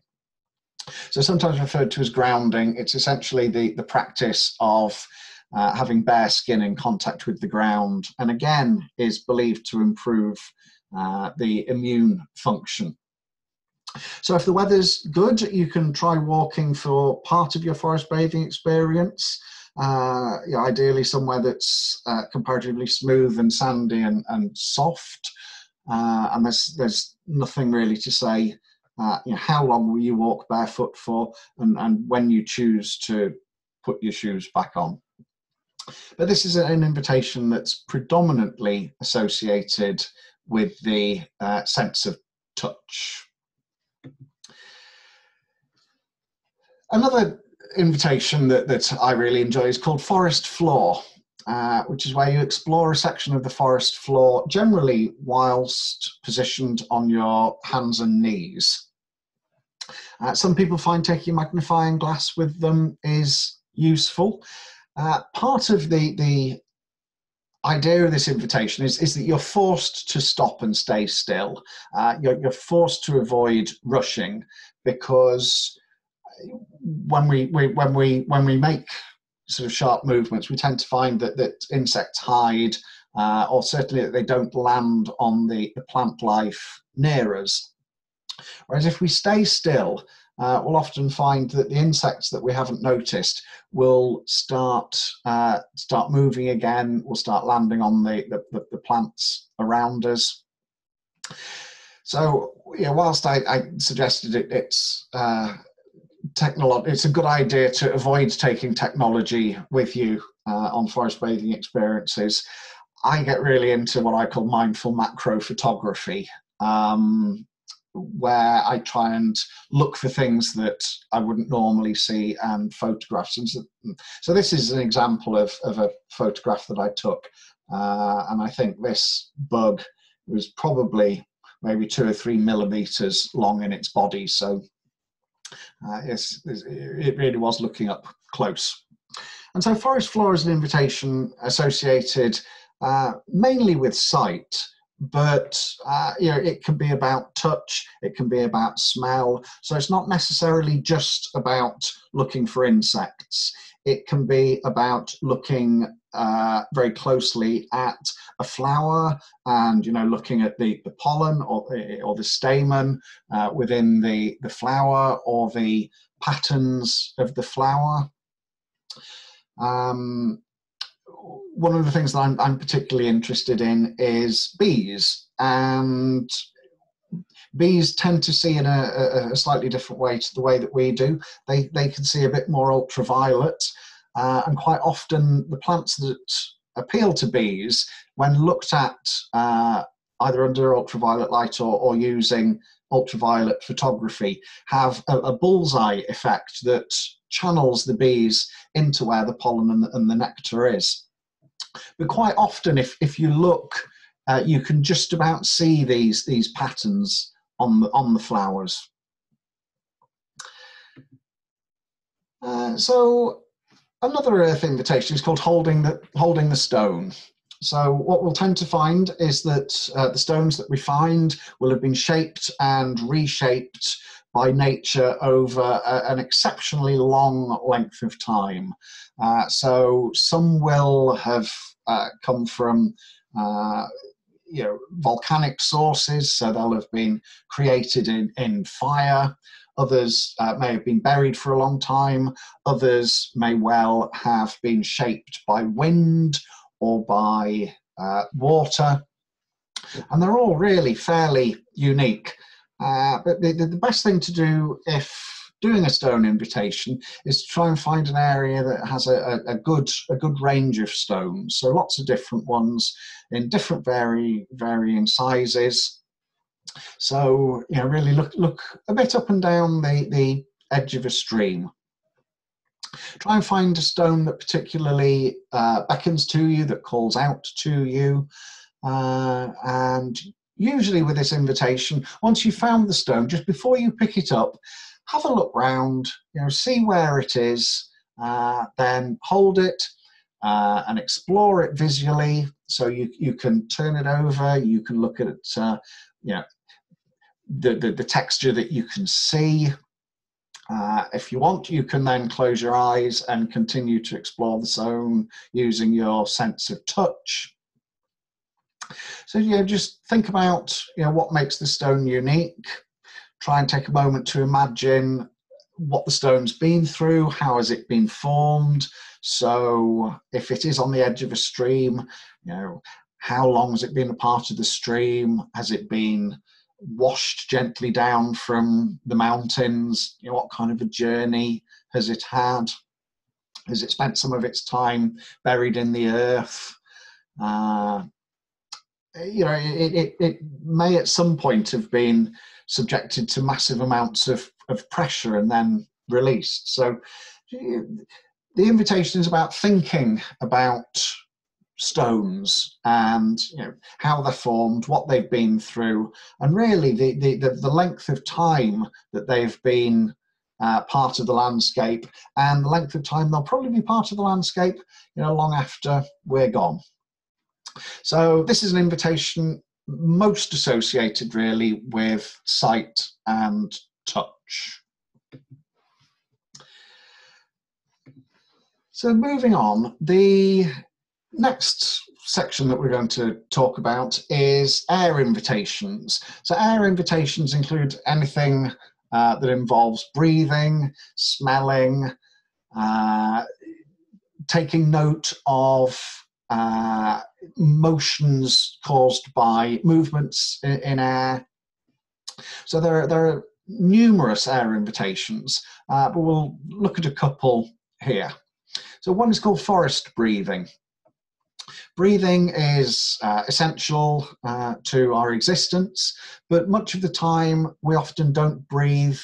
So, sometimes referred to as grounding, it's essentially the, the practice of uh, having bare skin in contact with the ground, and again is believed to improve uh, the immune function. So, if the weather's good, you can try walking for part of your forest bathing experience. Uh, yeah, ideally, somewhere that's uh, comparatively smooth and sandy and, and soft. Uh, and there's, there's nothing really to say uh, you know, how long will you walk barefoot for and, and when you choose to put your shoes back on. But this is an invitation that's predominantly associated with the uh, sense of touch. Another invitation that, that I really enjoy is called Forest Floor, uh, which is where you explore a section of the forest floor, generally whilst positioned on your hands and knees. Uh, some people find taking a magnifying glass with them is useful. Uh, part of the, the idea of this invitation is, is that you're forced to stop and stay still. Uh, you're, you're forced to avoid rushing because when we, we, when we when we make sort of sharp movements, we tend to find that that insects hide, uh, or certainly that they don't land on the, the plant life near us. Whereas if we stay still, uh, we'll often find that the insects that we haven't noticed will start uh, start moving again, will start landing on the, the, the plants around us. So, yeah, whilst I, I suggested it, it's uh, technolo- it's a good idea to avoid taking technology with you uh, on forest bathing experiences. I get really into what I call mindful macro photography. Um, where I try and look for things that I wouldn't normally see and photographs. And so, so this is an example of, of a photograph that I took. Uh, and I think this bug was probably maybe two or three millimeters long in its body. So uh, it really was looking up close. And so forest floor is an invitation associated uh, mainly with sight, but uh, you know it can be about touch it can be about smell so it's not necessarily just about looking for insects it can be about looking uh, very closely at a flower and you know looking at the, the pollen or, or the stamen uh, within the, the flower or the patterns of the flower. Um, one of the things that I'm, I'm particularly interested in is bees and bees tend to see in a, a, slightly different way to the way that we do. They, they can see a bit more ultraviolet uh, and quite often, the plants that appeal to bees, when looked at uh, either under ultraviolet light or, or using ultraviolet photography, have a, a, bullseye effect that channels the bees into where the pollen and the, and the nectar is. But quite often, if, if you look, uh, you can just about see these, these patterns on the, on the flowers. Uh, so Another Earth invitation is called holding the, holding the stone. So what we'll tend to find is that uh, the stones that we find will have been shaped and reshaped by nature over a, an exceptionally long length of time. Uh, so some will have uh, come from uh, you know volcanic sources, so they'll have been created in, in fire. Others uh, may have been buried for a long time. Others may well have been shaped by wind or by uh, water. And they're all really fairly unique. Uh, but the, the best thing to do if doing a stone invitation is to try and find an area that has a, a, a, good a good range of stones. So lots of different ones in different vary, varying sizes. So, you know, really look, look a bit up and down the, the edge of a stream. Try and find a stone that particularly uh, beckons to you, that calls out to you. Uh, and usually with this invitation, once you've found the stone, just before you pick it up, have a look round, you know, see where it is, uh, then hold it uh, and explore it visually. So you, you can turn it over, you can look at uh, you know, the, the, the texture that you can see. Uh, if you want, you can then close your eyes and continue to explore the zone using your sense of touch. So yeah, just think about you know what makes the stone unique. Try and take a moment to imagine what the stone's been through, how has it been formed. So if it is on the edge of a stream, you know, how long has it been a part of the stream? Has it been washed gently down from the mountains? You know, what kind of a journey has it had? Has it spent some of its time buried in the earth? Uh, you know, it, it, it may at some point have been subjected to massive amounts of, of pressure and then released. So the invitation is about thinking about stones and you know how they're formed what they've been through and really the the, the, the length of time that they've been uh, part of the landscape and the length of time they'll probably be part of the landscape you know long after we're gone. So this is an invitation most associated really with sight and touch. So moving on the next section that we're going to talk about is air invitations. So air invitations include anything uh, that involves breathing, smelling, uh, taking note of uh, motions caused by movements in, in, air. So there are, there are numerous air invitations, uh, but we'll look at a couple here. So one is called forest breathing. Breathing is uh, essential uh, to our existence, but much of the time we often don't breathe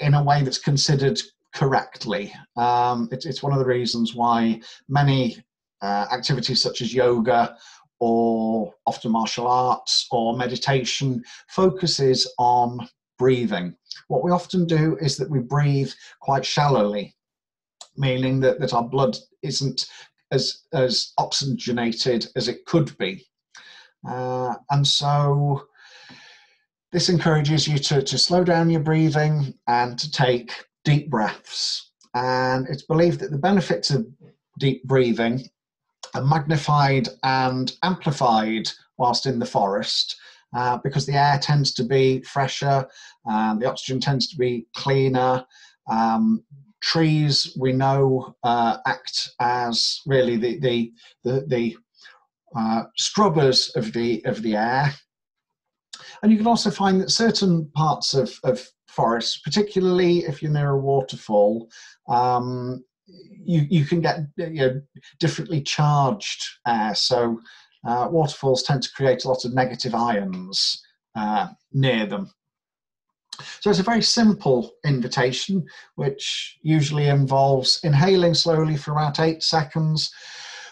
in a way that's considered correctly. Um, it, it's one of the reasons why many uh, activities such as yoga or often martial arts or meditation focuses on breathing. What we often do is that we breathe quite shallowly, meaning that, that our blood isn't as as oxygenated as it could be. Uh, and so this encourages you to, to slow down your breathing and to take deep breaths. And it's believed that the benefits of deep breathing are magnified and amplified whilst in the forest uh, because the air tends to be fresher, and the oxygen tends to be cleaner. Um, trees, we know, uh, act as really the the the, the uh, scrubbers of the of the air. And you can also find that certain parts of, of forests, particularly if you're near a waterfall, um, you, you can get you know, differently charged air. So uh, waterfalls tend to create a lot of negative ions uh, near them. So it's a very simple invitation, which usually involves inhaling slowly for about eight seconds,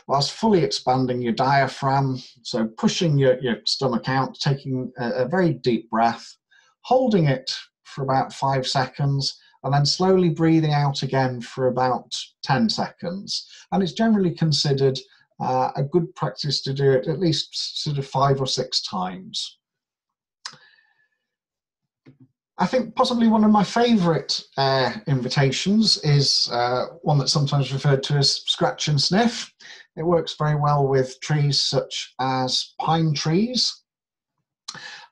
whilst fully expanding your diaphragm. So pushing your, your stomach out, taking a, a very deep breath, holding it for about five seconds, and then slowly breathing out again for about 10 seconds. And it's generally considered uh, a good practice to do it at least sort of five or six times. I think possibly one of my favourite uh, invitations is uh, one that's sometimes referred to as scratch and sniff. It works very well with trees such as pine trees.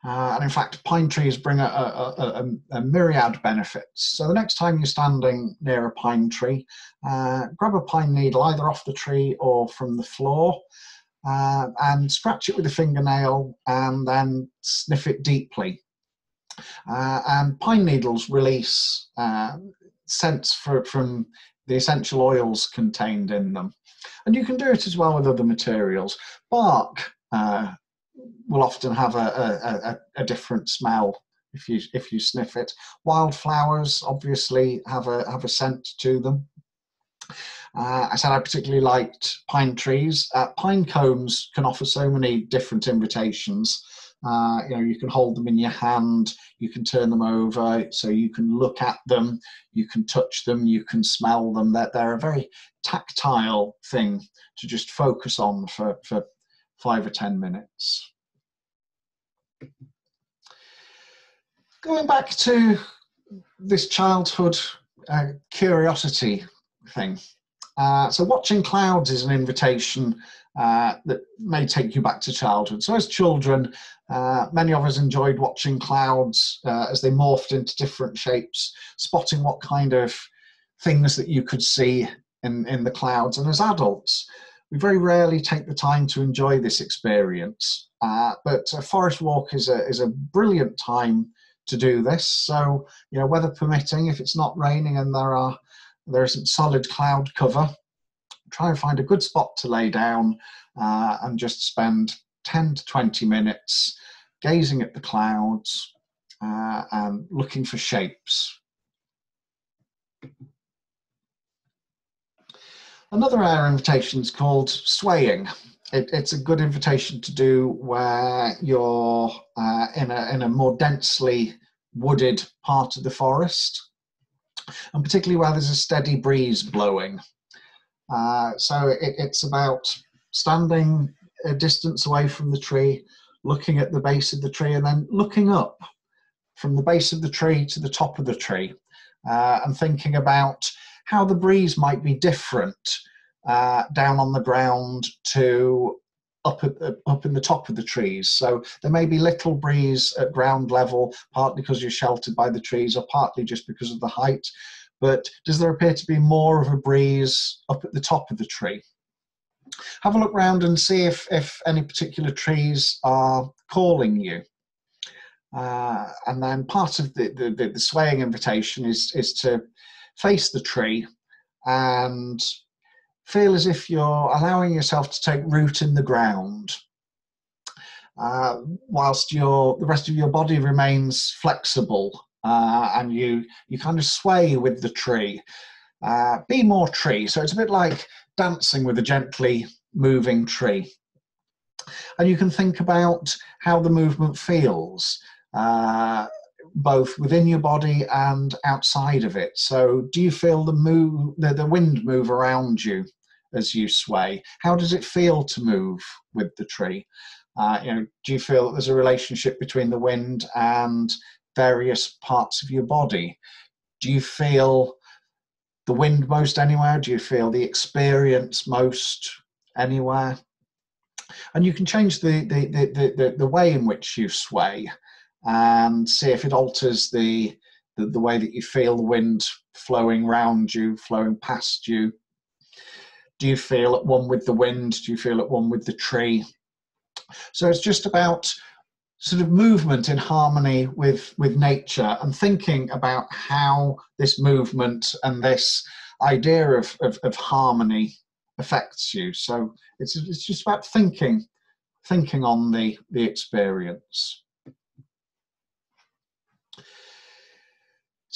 Uh, and in fact, pine trees bring a, a, a, a, myriad benefits. So the next time you're standing near a pine tree, uh, grab a pine needle either off the tree or from the floor uh, and scratch it with a fingernail and then sniff it deeply. Uh, and pine needles release uh, scents for, from the essential oils contained in them. And you can do it as well with other materials. Bark uh, will often have a, a, a, different smell if you if you sniff it. Wildflowers obviously have a have a scent to them. Uh, I said I particularly liked pine trees. Uh, pine cones can offer so many different invitations. Uh, you know, you can hold them in your hand, you can turn them over, so you can look at them, you can touch them, you can smell them. They're, they're a very tactile thing to just focus on for, for five or ten minutes. Going back to this childhood uh, curiosity thing. Uh, so watching clouds is an invitation uh, that may take you back to childhood. So as children, uh, many of us enjoyed watching clouds uh, as they morphed into different shapes, spotting what kind of things that you could see in, in the clouds. And as adults, we very rarely take the time to enjoy this experience. Uh, but a forest walk is a, is a brilliant time to do this. So, you know, weather permitting, if it's not raining and there are there isn't solid cloud cover, try and find a good spot to lay down uh, and just spend 10 to 20 minutes gazing at the clouds uh, and looking for shapes. Another air invitation is called swaying. It, it's a good invitation to do where you're uh, in, a, in a more densely wooded part of the forest, and particularly where there's a steady breeze blowing. Uh, so it, it's about standing a distance away from the tree, looking at the base of the tree, and then looking up from the base of the tree to the top of the tree, uh, and thinking about how the breeze might be different uh, down on the ground to up at up in the top of the trees. So there may be little breeze at ground level, partly because you're sheltered by the trees, or partly just because of the height. But does there appear to be more of a breeze up at the top of the tree? Have a look round and see if, if any particular trees are calling you. Uh, and then part of the, the, the swaying invitation is, is to face the tree and feel as if you're allowing yourself to take root in the ground. Uh, whilst your the rest of your body remains flexible uh, and you you kind of sway with the tree. Uh, be more tree. So it's a bit like dancing with a gently moving tree. And you can think about how the movement feels. Uh, both within your body and outside of it. So, do you feel the move, the, the wind move around you as you sway? How does it feel to move with the tree? Uh, you know, do you feel that there's a relationship between the wind and various parts of your body? Do you feel the wind most anywhere? Do you feel the experience most anywhere. And you can change the, the, the, the, the way in which you sway and see if it alters the, the, the way that you feel the wind flowing round you, flowing past you. Do you feel at one with the wind? Do you feel at one with the tree? So it's just about sort of movement in harmony with with nature and thinking about how this movement and this idea of, of, of harmony affects you so it's, it's just about thinking thinking on the the experience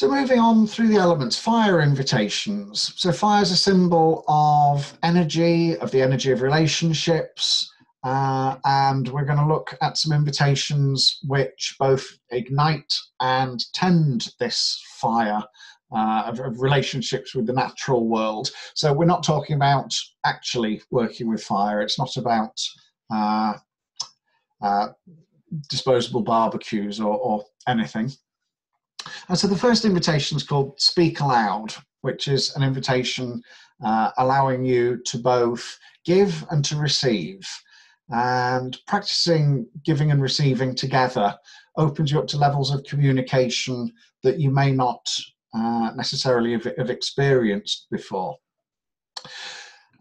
So moving on through the elements, fire invitations. So fire is a symbol of energy, of the energy of relationships, uh, and we're going to look at some invitations which both ignite and tend this fire uh, of, of, relationships with the natural world. So we're not talking about actually working with fire. It's not about uh, uh disposable barbecues or, or anything. And so the first invitation is called Speak Aloud, which is an invitation uh, allowing you to both give and to receive. And practicing giving and receiving together opens you up to levels of communication that you may not uh, necessarily have, have, experienced before.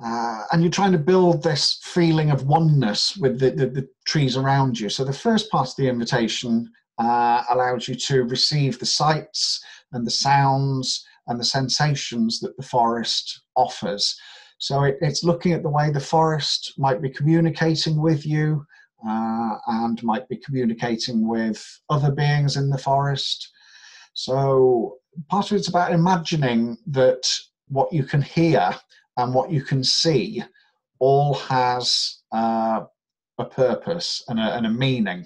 Uh, and you're trying to build this feeling of oneness with the, the, the, trees around you. So the first part of the invitation uh, allows you to receive the sights and the sounds and the sensations that the forest offers. So it, it's looking at the way the forest might be communicating with you uh, and might be communicating with other beings in the forest. So part of it's about imagining that what you can hear and what you can see all has uh, a purpose and a, and a meaning.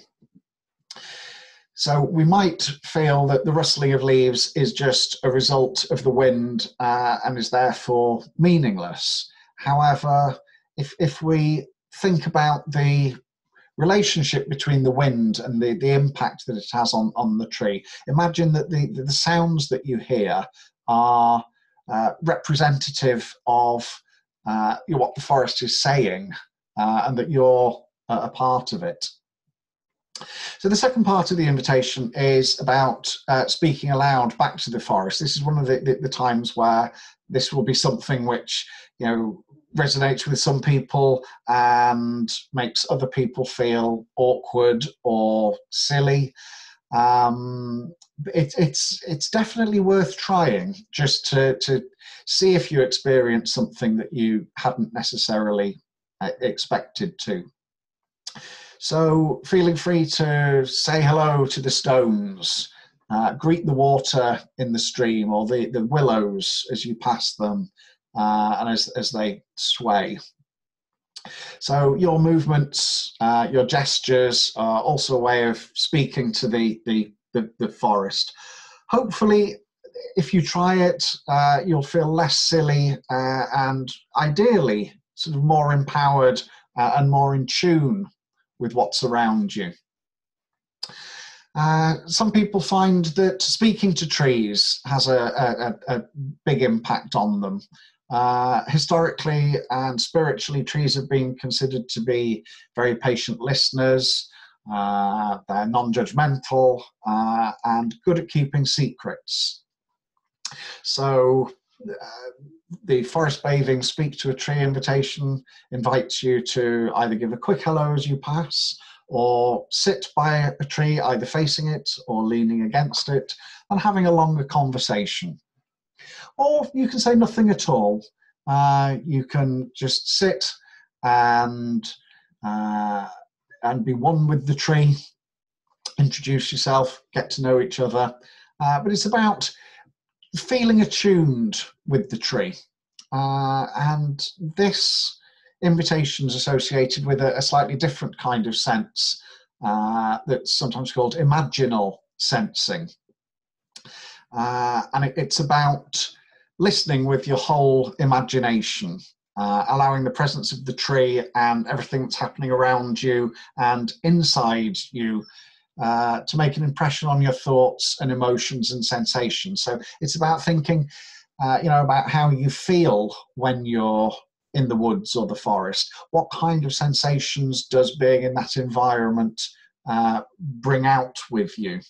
So we might feel that the rustling of leaves is just a result of the wind uh, and is therefore meaningless. However, if, if we think about the relationship between the wind and the, the impact that it has on, on the tree, imagine that the, the sounds that you hear are uh, representative of uh, what the forest is saying uh, and that you're a part of it. So the second part of the invitation is about uh, speaking aloud back to the forest. This is one of the, the, the, times where this will be something which you know resonates with some people and makes other people feel awkward or silly. Um, it, it's it's definitely worth trying just to to see if you experience something that you hadn't necessarily uh, expected to. So, feeling free to say hello to the stones, uh, greet the water in the stream or the, the willows as you pass them uh, and as, as they sway. So, your movements, uh, your gestures are also a way of speaking to the, the, the, the forest. Hopefully, if you try it, uh, you'll feel less silly uh, and ideally sort of more empowered uh, and more in tune with what's around you. Uh, some people find that speaking to trees has a, a, a big impact on them. Uh, historically and spiritually, trees have been considered to be very patient listeners. Uh, they're non judgmental uh, and good at keeping secrets. So, uh, the forest bathing speak to a tree invitation invites you to either give a quick hello as you pass or sit by a tree either facing it or leaning against it and having a longer conversation. Or you can say nothing at all. Uh, you can just sit and uh, and be one with the tree introduce yourself get to know each other. Uh, but it's about feeling attuned with the tree. Uh, and this invitation is associated with a, a, slightly different kind of sense uh, that's sometimes called imaginal sensing. Uh, and it, it's about listening with your whole imagination, uh, allowing the presence of the tree and everything that's happening around you and inside you uh, to make an impression on your thoughts and emotions and sensations. So it's about thinking, uh, you know, about how you feel when you're in the woods or the forest? What kind of sensations does being in that environment uh, bring out with you?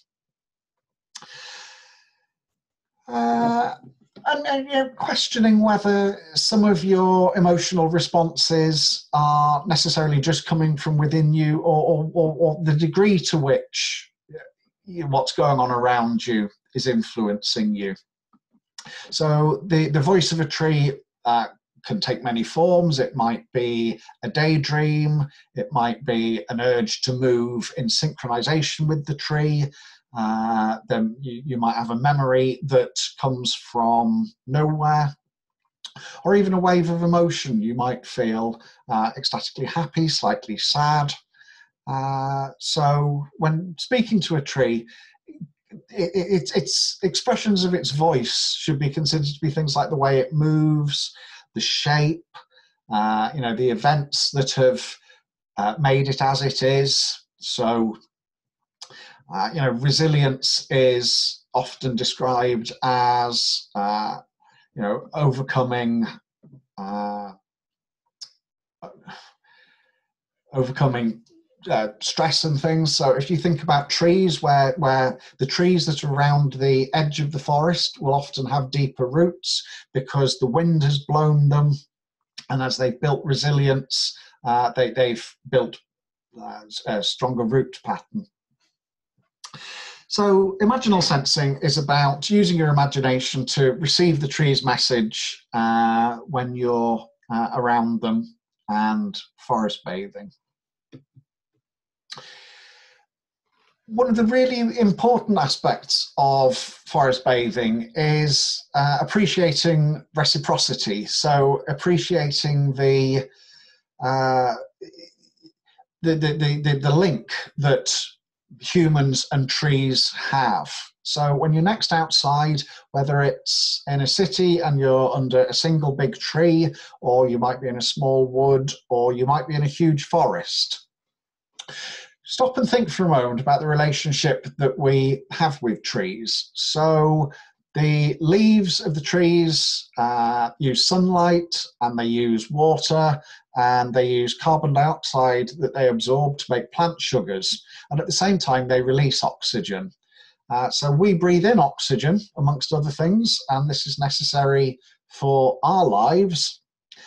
Uh, and, and you know, questioning whether some of your emotional responses are necessarily just coming from within you or, or, or the degree to which you, what's going on around you is influencing you. So the, the voice of a tree uh, can take many forms. It might be a daydream, it might be an urge to move in synchronization with the tree. Uh, then you, you might have a memory that comes from nowhere, or even a wave of emotion. You might feel uh, ecstatically happy, slightly sad. Uh, so when speaking to a tree, it, it, its expressions of its voice should be considered to be things like the way it moves, the shape, uh, you know, the events that have uh, made it as it is. So, uh, you know, resilience is often described as, uh, you know, overcoming. Uh, overcoming uh, stress and things. So if you think about trees, where where the trees that are around the edge of the forest will often have deeper roots because the wind has blown them, and as they've built resilience, uh, they they've built uh, a stronger root pattern. So imaginal sensing is about using your imagination to receive the tree's message uh, when you're uh, around them and forest bathing. One of the really important aspects of forest bathing is uh, appreciating reciprocity. So appreciating the, uh, the, the, the, the link that humans and trees have. So when you're next outside, whether it's in a city and you're under a single big tree, or you might be in a small wood, or you might be in a huge forest, stop and think for a moment about the relationship that we have with trees. So, the leaves of the trees uh, use sunlight and they use water and they use carbon dioxide that they absorb to make plant sugars. And at the same time, they release oxygen. Uh, so we breathe in oxygen, amongst other things, and this is necessary for our lives.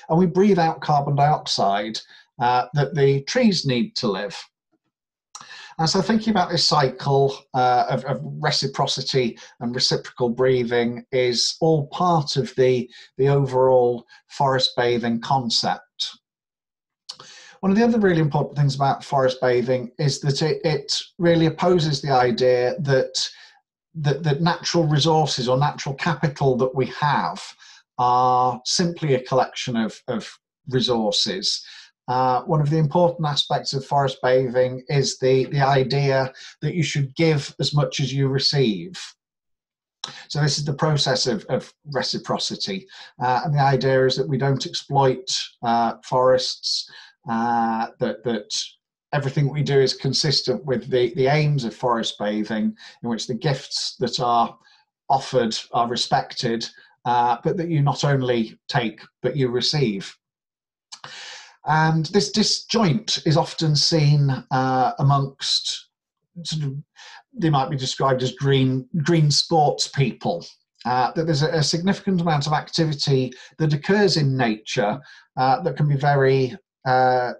And we breathe out carbon dioxide uh, that the trees need to live. And so, thinking about this cycle uh, of, of, reciprocity and reciprocal breathing is all part of the, the overall forest bathing concept. One of the other really important things about forest bathing is that it, it really opposes the idea that, that, that natural resources or natural capital that we have are simply a collection of, of resources uh, one of the important aspects of forest bathing is the, the idea that you should give as much as you receive. So this is the process of, of reciprocity. Uh, and the idea is that we don't exploit uh, forests, uh, that, that everything we do is consistent with the, the aims of forest bathing, in which the gifts that are offered are respected, uh, but that you not only take, but you receive. And this disjoint is often seen uh, amongst sort of, they might be described as green green sports people. Uh, that there's a, a, significant amount of activity that occurs in nature uh, that can be very uh,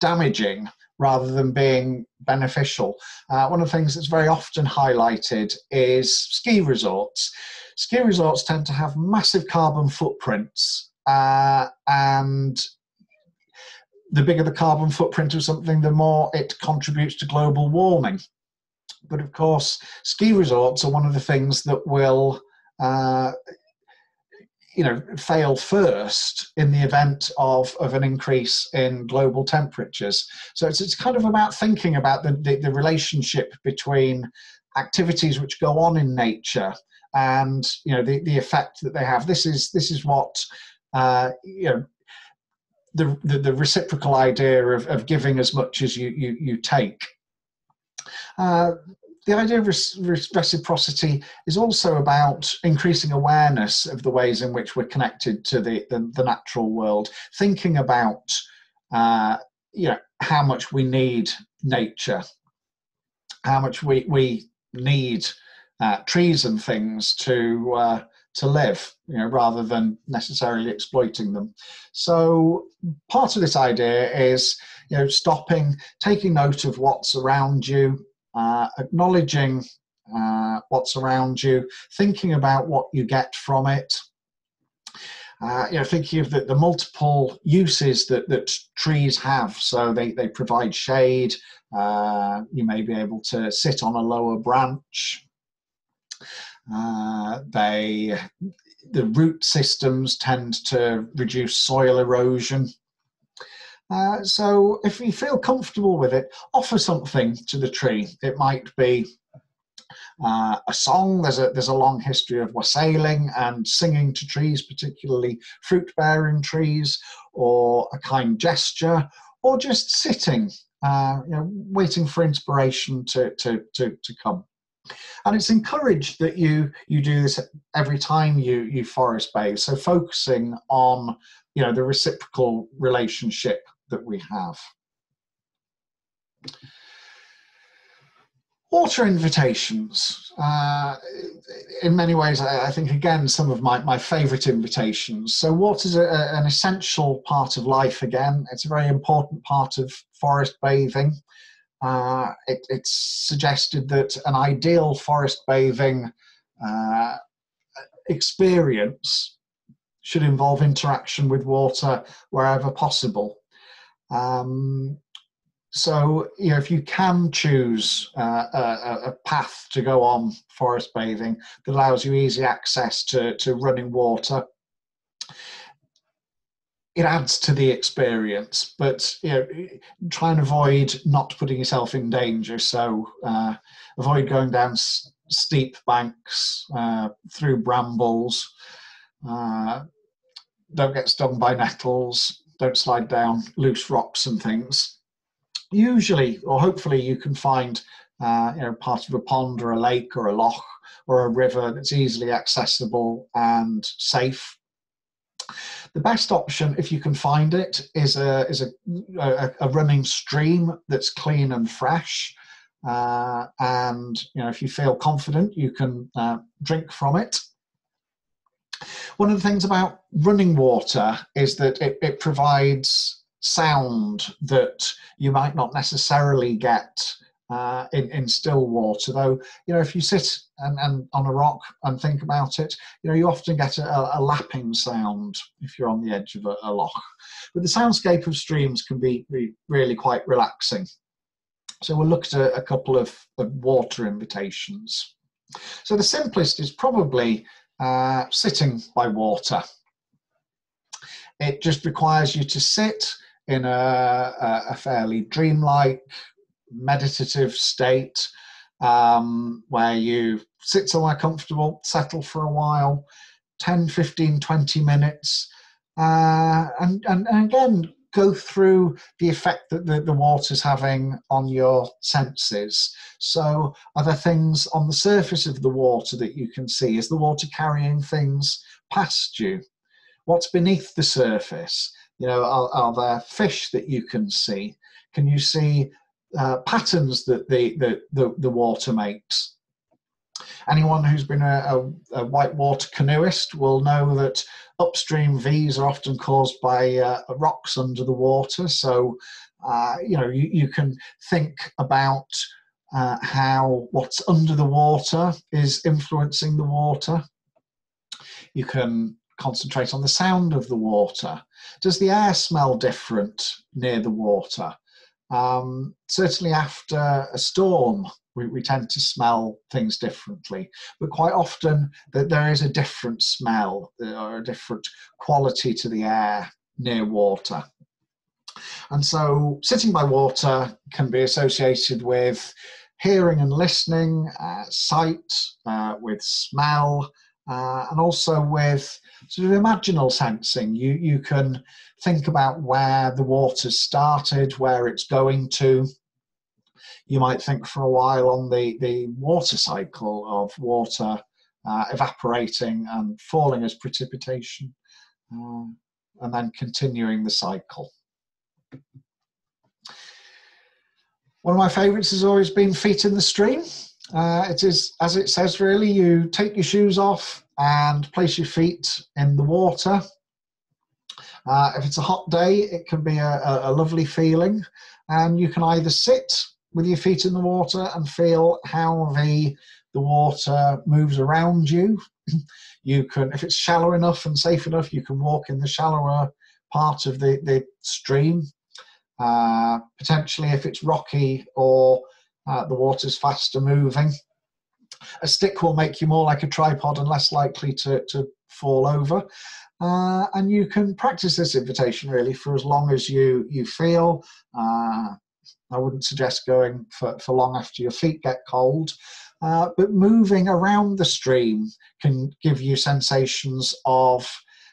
damaging rather than being beneficial. Uh, one of the things that's very often highlighted is ski resorts. Ski resorts tend to have massive carbon footprints uh, and the bigger the carbon footprint of something, the more it contributes to global warming. But of course, ski resorts are one of the things that will, uh, you know, fail first in the event of, of an increase in global temperatures. So it's, it's kind of about thinking about the, the, the relationship between activities which go on in nature and you know the, the effect that they have. This is this is what uh, you know the, the, the reciprocal idea of, of giving as much as you, you, you take. Uh, the idea of reciprocity is also about increasing awareness of the ways in which we're connected to the, the, the natural world, thinking about uh, you know, how much we need nature, how much we, we need uh, trees and things to uh, to live, you know, rather than necessarily exploiting them. So part of this idea is, you know, stopping, taking note of what's around you, uh, acknowledging uh, what's around you, thinking about what you get from it. Uh, you know, thinking of the, the multiple uses that, that trees have. So they, they provide shade. Uh, you may be able to sit on a lower branch. Uh, they the root systems tend to reduce soil erosion. Uh, so if you feel comfortable with it, offer something to the tree. It might be uh, a song. There's a there's a long history of wassailing and singing to trees, particularly fruit-bearing trees, or a kind gesture, or just sitting, uh, you know, waiting for inspiration to to to, to come and it's encouraged that you you do this every time you you forest bathe. So focusing on you know the reciprocal relationship that we have. Water invitations. Uh, in many ways I, I, think again some of my, my favorite invitations. So water is an essential part of life again. It's a very important part of forest bathing uh, it, it's suggested that an ideal forest bathing uh, experience should involve interaction with water wherever possible. Um, so, you know, if you can choose uh, a, a, path to go on forest bathing that allows you easy access to, to running water, it adds to the experience, but you know, try and avoid not putting yourself in danger. So uh, avoid going down s- steep banks, uh, through brambles. Uh, don't get stung by nettles. Don't slide down loose rocks and things. Usually, or hopefully, you can find uh, you know part of a pond or a lake or a loch or a river that's easily accessible and safe the best option, if you can find it, is a is a, a, a running stream that's clean and fresh. Uh, and you know, if you feel confident, you can uh, drink from it. One of the things about running water is that it, it provides sound that you might not necessarily get uh, in, in still water. Though, you know, if you sit and, and on a rock and think about it, you know, you often get a, a lapping sound if you're on the edge of a, a loch. But the soundscape of streams can be, really quite relaxing. So we'll look at a, a couple of, of, water invitations. So the simplest is probably uh, sitting by water. It just requires you to sit in a, a fairly dreamlike meditative state um, where you sit somewhere comfortable, settle for a while, 10, 15, 20 minutes, uh, and, and, and again, go through the effect that the, the water's having on your senses. So, are there things on the surface of the water that you can see? Is the water carrying things past you? What's beneath the surface? You know, are, are there fish that you can see? Can you see uh, patterns that the, the, the, the, water makes. Anyone who's been a, a, a, whitewater canoeist will know that upstream V's are often caused by uh, rocks under the water. So, uh, you know, you, you can think about uh, how what's under the water is influencing the water. You can concentrate on the sound of the water. Does the air smell different near the water? Um, certainly after a storm, we, we, tend to smell things differently, but quite often that there is a different smell or a different quality to the air near water. And so sitting by water can be associated with hearing and listening, uh, sight, uh, with smell, uh, and also with sort of imaginal sensing. You, you can think about where the water started, where it's going to. you might think for a while on the, the water cycle of water uh, evaporating and falling as precipitation, uh, and then continuing the cycle. One of my favourites has always been Feet in the Stream. Uh, it is, as it says, really, you take your shoes off and place your feet in the water. Uh, if it's a hot day, it can be a, a, lovely feeling. And you can either sit with your feet in the water and feel how the, the water moves around you. you can, if it's shallow enough and safe enough, you can walk in the shallower part of the, the stream. Uh, potentially, if it's rocky or uh, the water's faster moving. A stick will make you more like a tripod and less likely to, to fall over. Uh, and you can practice this invitation really for as long as you, you feel. Uh, I wouldn't suggest going for, for long after your feet get cold. Uh, but moving around the stream can give you sensations of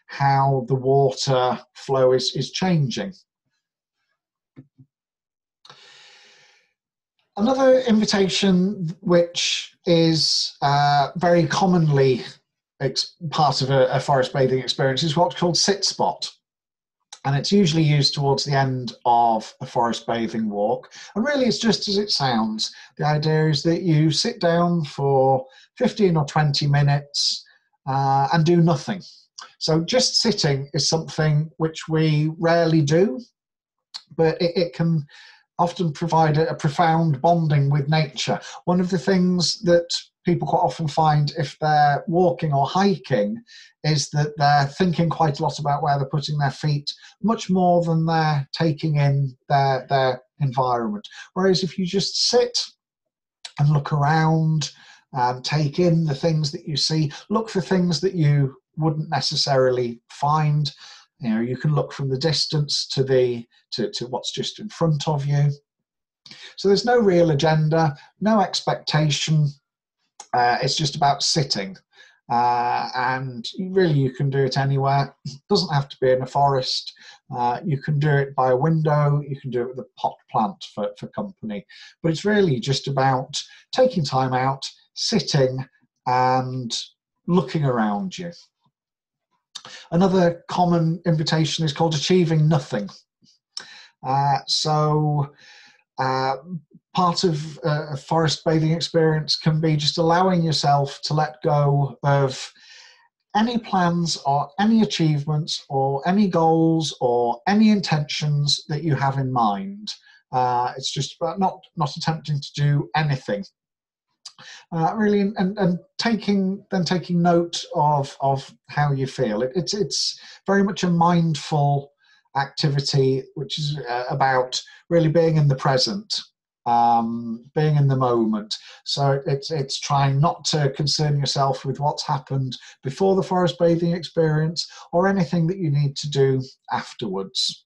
how the water flow is, is changing. Another invitation, which is uh, very commonly part of a, a, forest bathing experience, is what's called sit spot. And it's usually used towards the end of a forest bathing walk. And really, it's just as it sounds. The idea is that you sit down for 15 or 20 minutes uh, and do nothing. So, just sitting is something which we rarely do, but it, it can often provide a, profound bonding with nature. One of the things that people quite often find if they're walking or hiking is that they're thinking quite a lot about where they're putting their feet, much more than they're taking in their, their environment. Whereas if you just sit and look around and take in the things that you see, look for things that you wouldn't necessarily find you know, you can look from the distance to the to, to what's just in front of you. So there's no real agenda, no expectation. Uh, it's just about sitting. Uh, and really you can do it anywhere. It doesn't have to be in a forest. Uh, you can do it by a window. You can do it with a pot plant for, for company. But it's really just about taking time out, sitting, and looking around you. Another common invitation is called achieving nothing. Uh, so, uh, part of uh, a forest bathing experience can be just allowing yourself to let go of any plans or any achievements or any goals or any intentions that you have in mind. Uh, it's just about not not attempting to do anything uh, really and, and taking then taking note of of how you feel. It, it's it's very much a mindful activity which is uh, about really being in the present um, being in the moment. So it's it's trying not to concern yourself with what's happened before the forest bathing experience or anything that you need to do afterwards.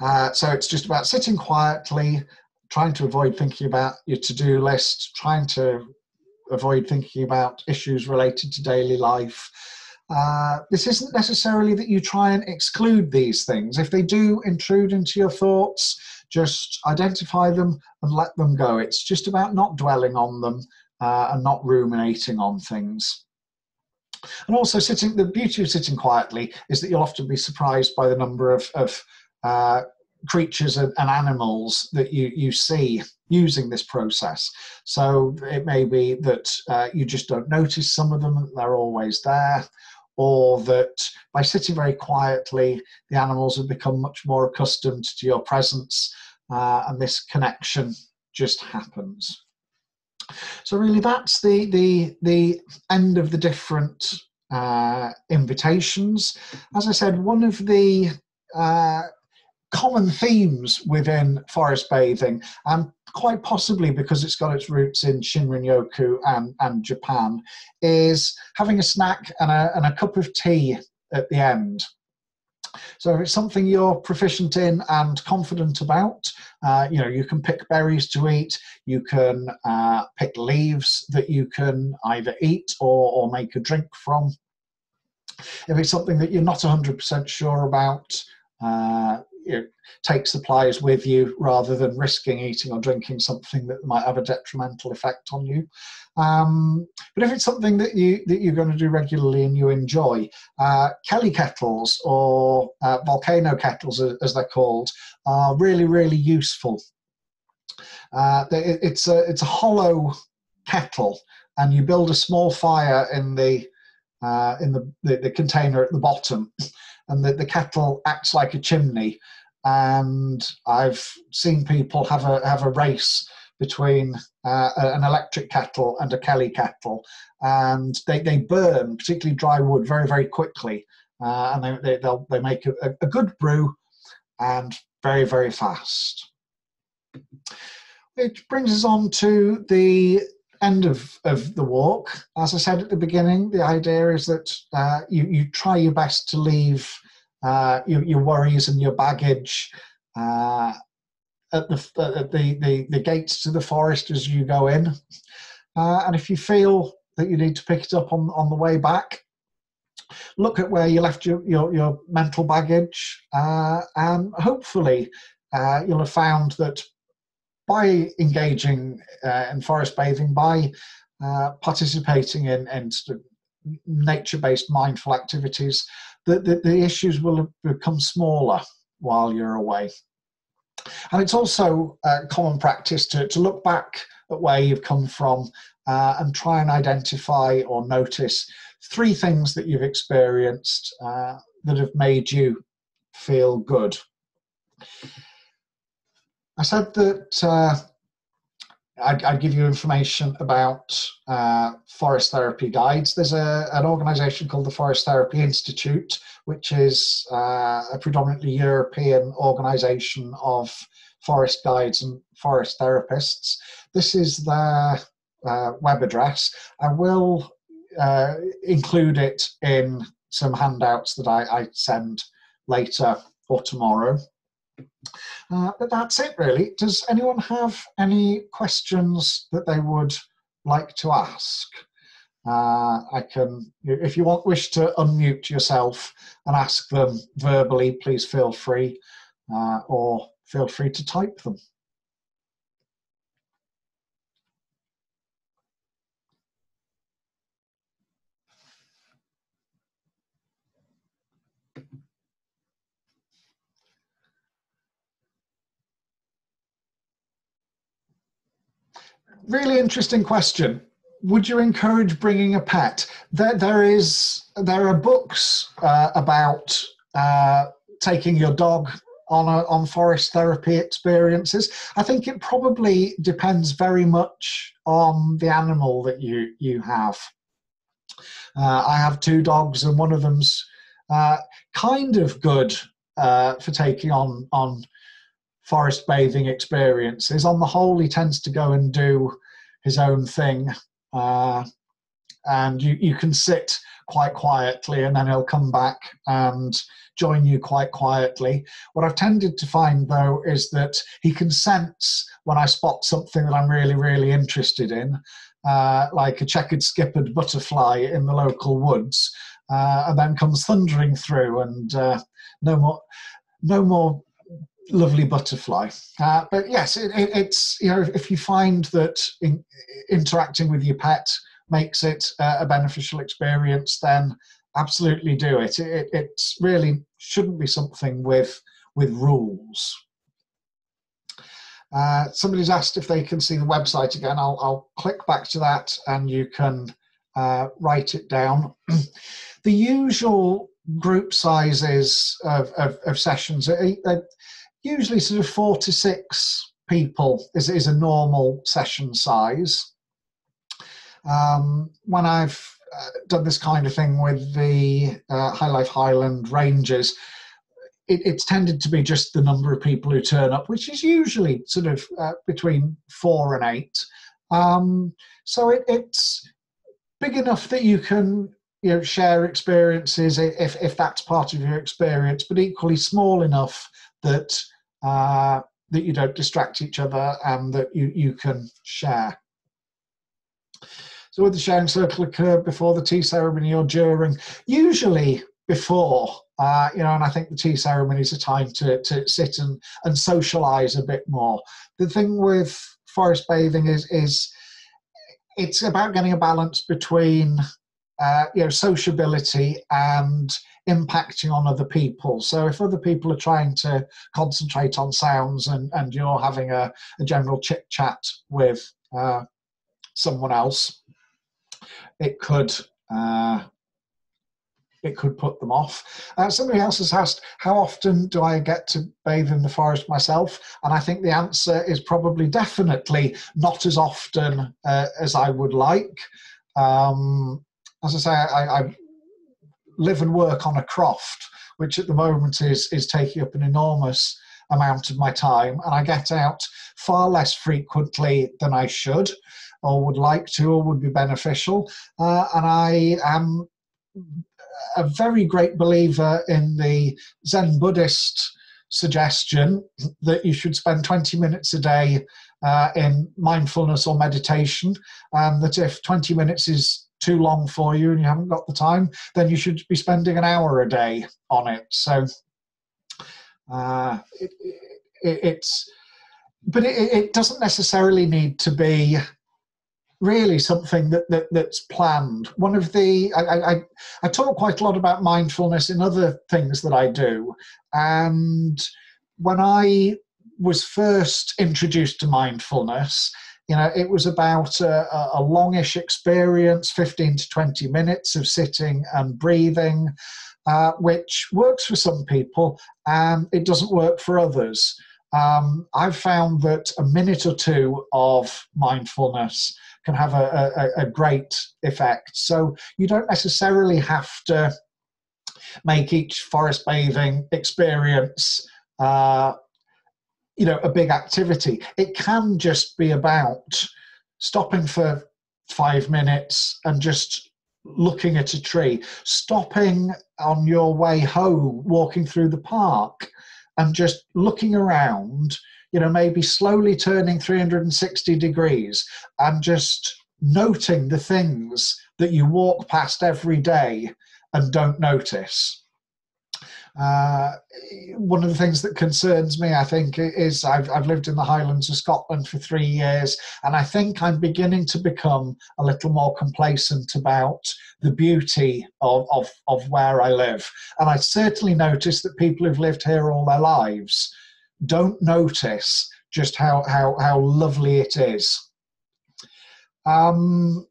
Uh, so it's just about sitting quietly trying to avoid thinking about your to-do list, trying to avoid thinking about issues related to daily life. Uh, this isn't necessarily that you try and exclude these things. If they do intrude into your thoughts, just identify them and let them go. It's just about not dwelling on them uh, and not ruminating on things. And also, sitting. The beauty of sitting quietly is that you'll often be surprised by the number of, of uh, creatures and, animals that you, you see using this process. So it may be that uh, you just don't notice some of them, they're always there, or that by sitting very quietly, the animals have become much more accustomed to your presence uh, and this connection just happens. So really that's the, the, the end of the different uh, invitations. As I said, one of the uh, common themes within forest bathing, and quite possibly because it's got its roots in Shinrin Yoku and, and Japan, is having a snack and a, and a cup of tea at the end. So if it's something you're proficient in and confident about, uh, you know, you can pick berries to eat, you can uh, pick leaves that you can either eat or, or make a drink from. If it's something that you're not 100% sure about, uh, you know, take supplies with you rather than risking eating or drinking something that might have a detrimental effect on you. Um, but if it's something that you that you're going to do regularly and you enjoy, uh, Kelly kettles or uh, volcano kettles, as they're called, are really really useful. Uh, it's a it's a hollow kettle, and you build a small fire in the uh, in the, the, the container at the bottom, and the, the kettle acts like a chimney. And I've seen people have a have a race between uh, an electric kettle and a Kelly kettle, and they, they burn, particularly dry wood, very very quickly, uh, and they they they'll, they make a, a good brew, and very very fast. Which brings us on to the end of, of the walk. As I said at the beginning, the idea is that uh, you, you try your best to leave uh, your, your, worries and your baggage uh, at, the, at the, the, the, gates to the forest as you go in. Uh, and if you feel that you need to pick it up on, on the way back, look at where you left your, your, your mental baggage, uh, and hopefully uh, you'll have found that by engaging uh, in forest bathing, by uh, participating in, in sort of nature-based mindful activities, the, the, the, issues will become smaller while you're away. And it's also uh, common practice to, to look back at where you've come from uh, and try and identify or notice three things that you've experienced uh, that have made you feel good. I said that uh, I'd, I'd, give you information about uh, forest therapy guides. There's a, an organization called the Forest Therapy Institute, which is uh, a predominantly European organization of forest guides and forest therapists. This is their uh, web address. I will uh, include it in some handouts that I, I send later or tomorrow. Uh, but that's it really. Does anyone have any questions that they would like to ask? Uh, I can, if you want, wish to unmute yourself and ask them verbally, please feel free, uh, or feel free to type them. Really interesting question. Would you encourage bringing a pet? There, there is there are books uh, about uh, taking your dog on a, on forest therapy experiences. I think it probably depends very much on the animal that you you have. Uh, I have two dogs, and one of them's uh, kind of good uh, for taking on on forest bathing experiences. On the whole, he tends to go and do his own thing, uh, and you you can sit quite quietly, and then he'll come back and join you quite quietly. What I've tended to find though is that he can sense when I spot something that I'm really really interested in. Uh, like a checkered skippered butterfly in the local woods, uh, and then comes thundering through, and uh, no more, no more lovely butterfly. Uh, but yes, it, it, it's you know if you find that in, interacting with your pet makes it uh, a beneficial experience, then absolutely do it. It, it really shouldn't be something with with rules. Uh, somebody's asked if they can see the website again. I'll, I'll click back to that and you can uh, write it down. the usual group sizes of, of, of sessions, are, usually sort of four to six people is, is a normal session size. Um, when I've uh, done this kind of thing with the uh, High Life Highland Rangers, it, it's tended to be just the number of people who turn up, which is usually sort of uh, between four and eight. Um, so it, it's big enough that you can you know share experiences if if that's part of your experience, but equally small enough that uh, that you don't distract each other and that you, you can share. So would the sharing circle occur before the tea ceremony or during? Usually before. Uh, you know, and I think the tea ceremony is a time to, to sit and, and socialise a bit more. The thing with forest bathing is is it's about getting a balance between uh, you know sociability and impacting on other people. So if other people are trying to concentrate on sounds and, and you're having a, a general chit chat with uh, someone else, it could uh, it could put them off. Uh, somebody else has asked, how often do I get to bathe in the forest myself? And I think the answer is probably definitely not as often uh, as I would like. Um, as I say, I, I, live and work on a croft, which at the moment is is taking up an enormous amount of my time, and I get out far less frequently than I should, or would like to, or would be beneficial. Uh, and I am a very great believer in the Zen Buddhist suggestion that you should spend 20 minutes a day uh, in mindfulness or meditation, and that if 20 minutes is too long for you and you haven't got the time, then you should be spending an hour a day on it. So uh, it, it, it's, but it, it, doesn't necessarily need to be really something that, that that's planned. One of the I, I I talk quite a lot about mindfulness in other things that I do, and when I was first introduced to mindfulness, you know, it was about a, a longish experience, 15 to 20 minutes of sitting and breathing, uh, which works for some people and it doesn't work for others. Um, I've found that a minute or two of mindfulness can have a, a, a great effect. So you don't necessarily have to make each forest bathing experience uh, you know a big activity. It can just be about stopping for five minutes and just looking at a tree stopping on your way home walking through the park and just looking around you know maybe slowly turning 360 degrees and just noting the things that you walk past every day and don't notice uh, one of the things that concerns me, I think, is I've, I've lived in the Highlands of Scotland for three years, and I think I'm beginning to become a little more complacent about the beauty of, of, of where I live. And I certainly notice that people who've lived here all their lives don't notice just how, how, how lovely it is. Um,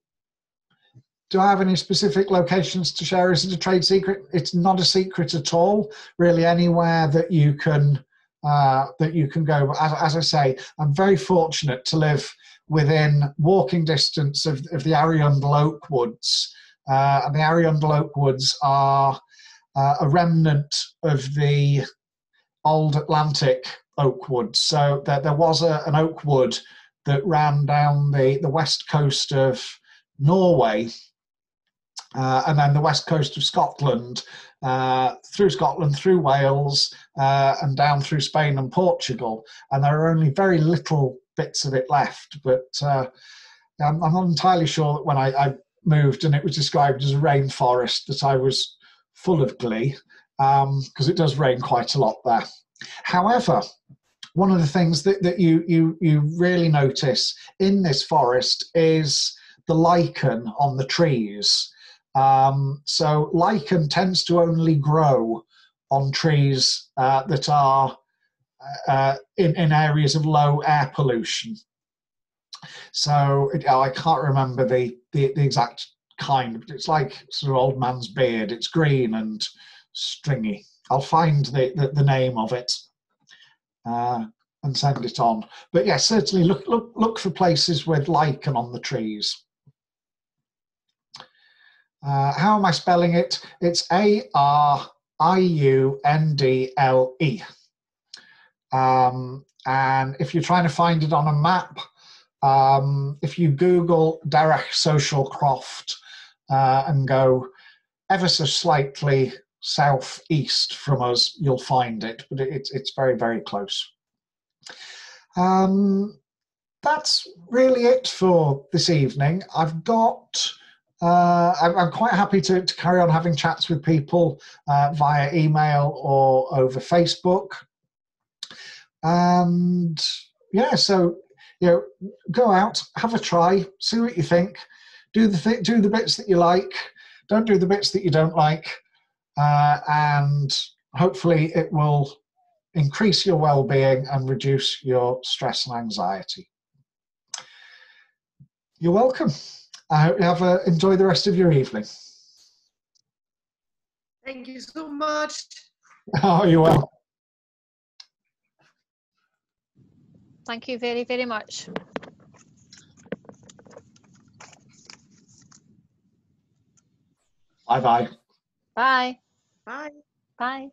do I have any specific locations to share? Is it a trade secret? It's not a secret at all. Really, anywhere that you can uh, that you can go. As, as, I say, I'm very fortunate to live within walking distance of, of the Ariundle Oak Woods, uh, and the Ariundle Oak Woods are uh, a remnant of the old Atlantic oak woods. So there, there was a, an oak wood that ran down the, the west coast of Norway uh, and then the west coast of Scotland, uh, through Scotland, through Wales, uh, and down through Spain and Portugal. And there are only very little bits of it left. But uh, I'm, I'm, not entirely sure that when I, I, moved and it was described as a rainforest, that I was full of glee, because um, it does rain quite a lot there. However, one of the things that, that you, you, you really notice in this forest is the lichen on the trees. Um, so lichen tends to only grow on trees uh, that are uh, in, in areas of low air pollution. So oh, I can't remember the, the, the exact kind, but it's like sort of old man's beard. It's green and stringy. I'll find the, the, the name of it uh, and send it on. But yes, yeah, certainly look, look, look for places with lichen on the trees. Uh, how am I spelling it? It's A R I U N D L E. Um, and if you're trying to find it on a map, um, if you Google Darach Social Croft uh, and go ever so slightly southeast from us, you'll find it, but it, it's very, very close. Um, that's really it for this evening. I've got uh, I'm, I'm, quite happy to, to, carry on having chats with people uh, via email or over Facebook. And yeah, so you know, go out, have a try, see what you think, do the th- do the bits that you like, don't do the bits that you don't like, uh, and hopefully it will increase your well-being and reduce your stress and anxiety. You're welcome. I hope you have a, enjoy the rest of your evening. Thank you so much. Oh, you're welcome. Thank you very, very much. Bye-bye. Bye. Bye. Bye.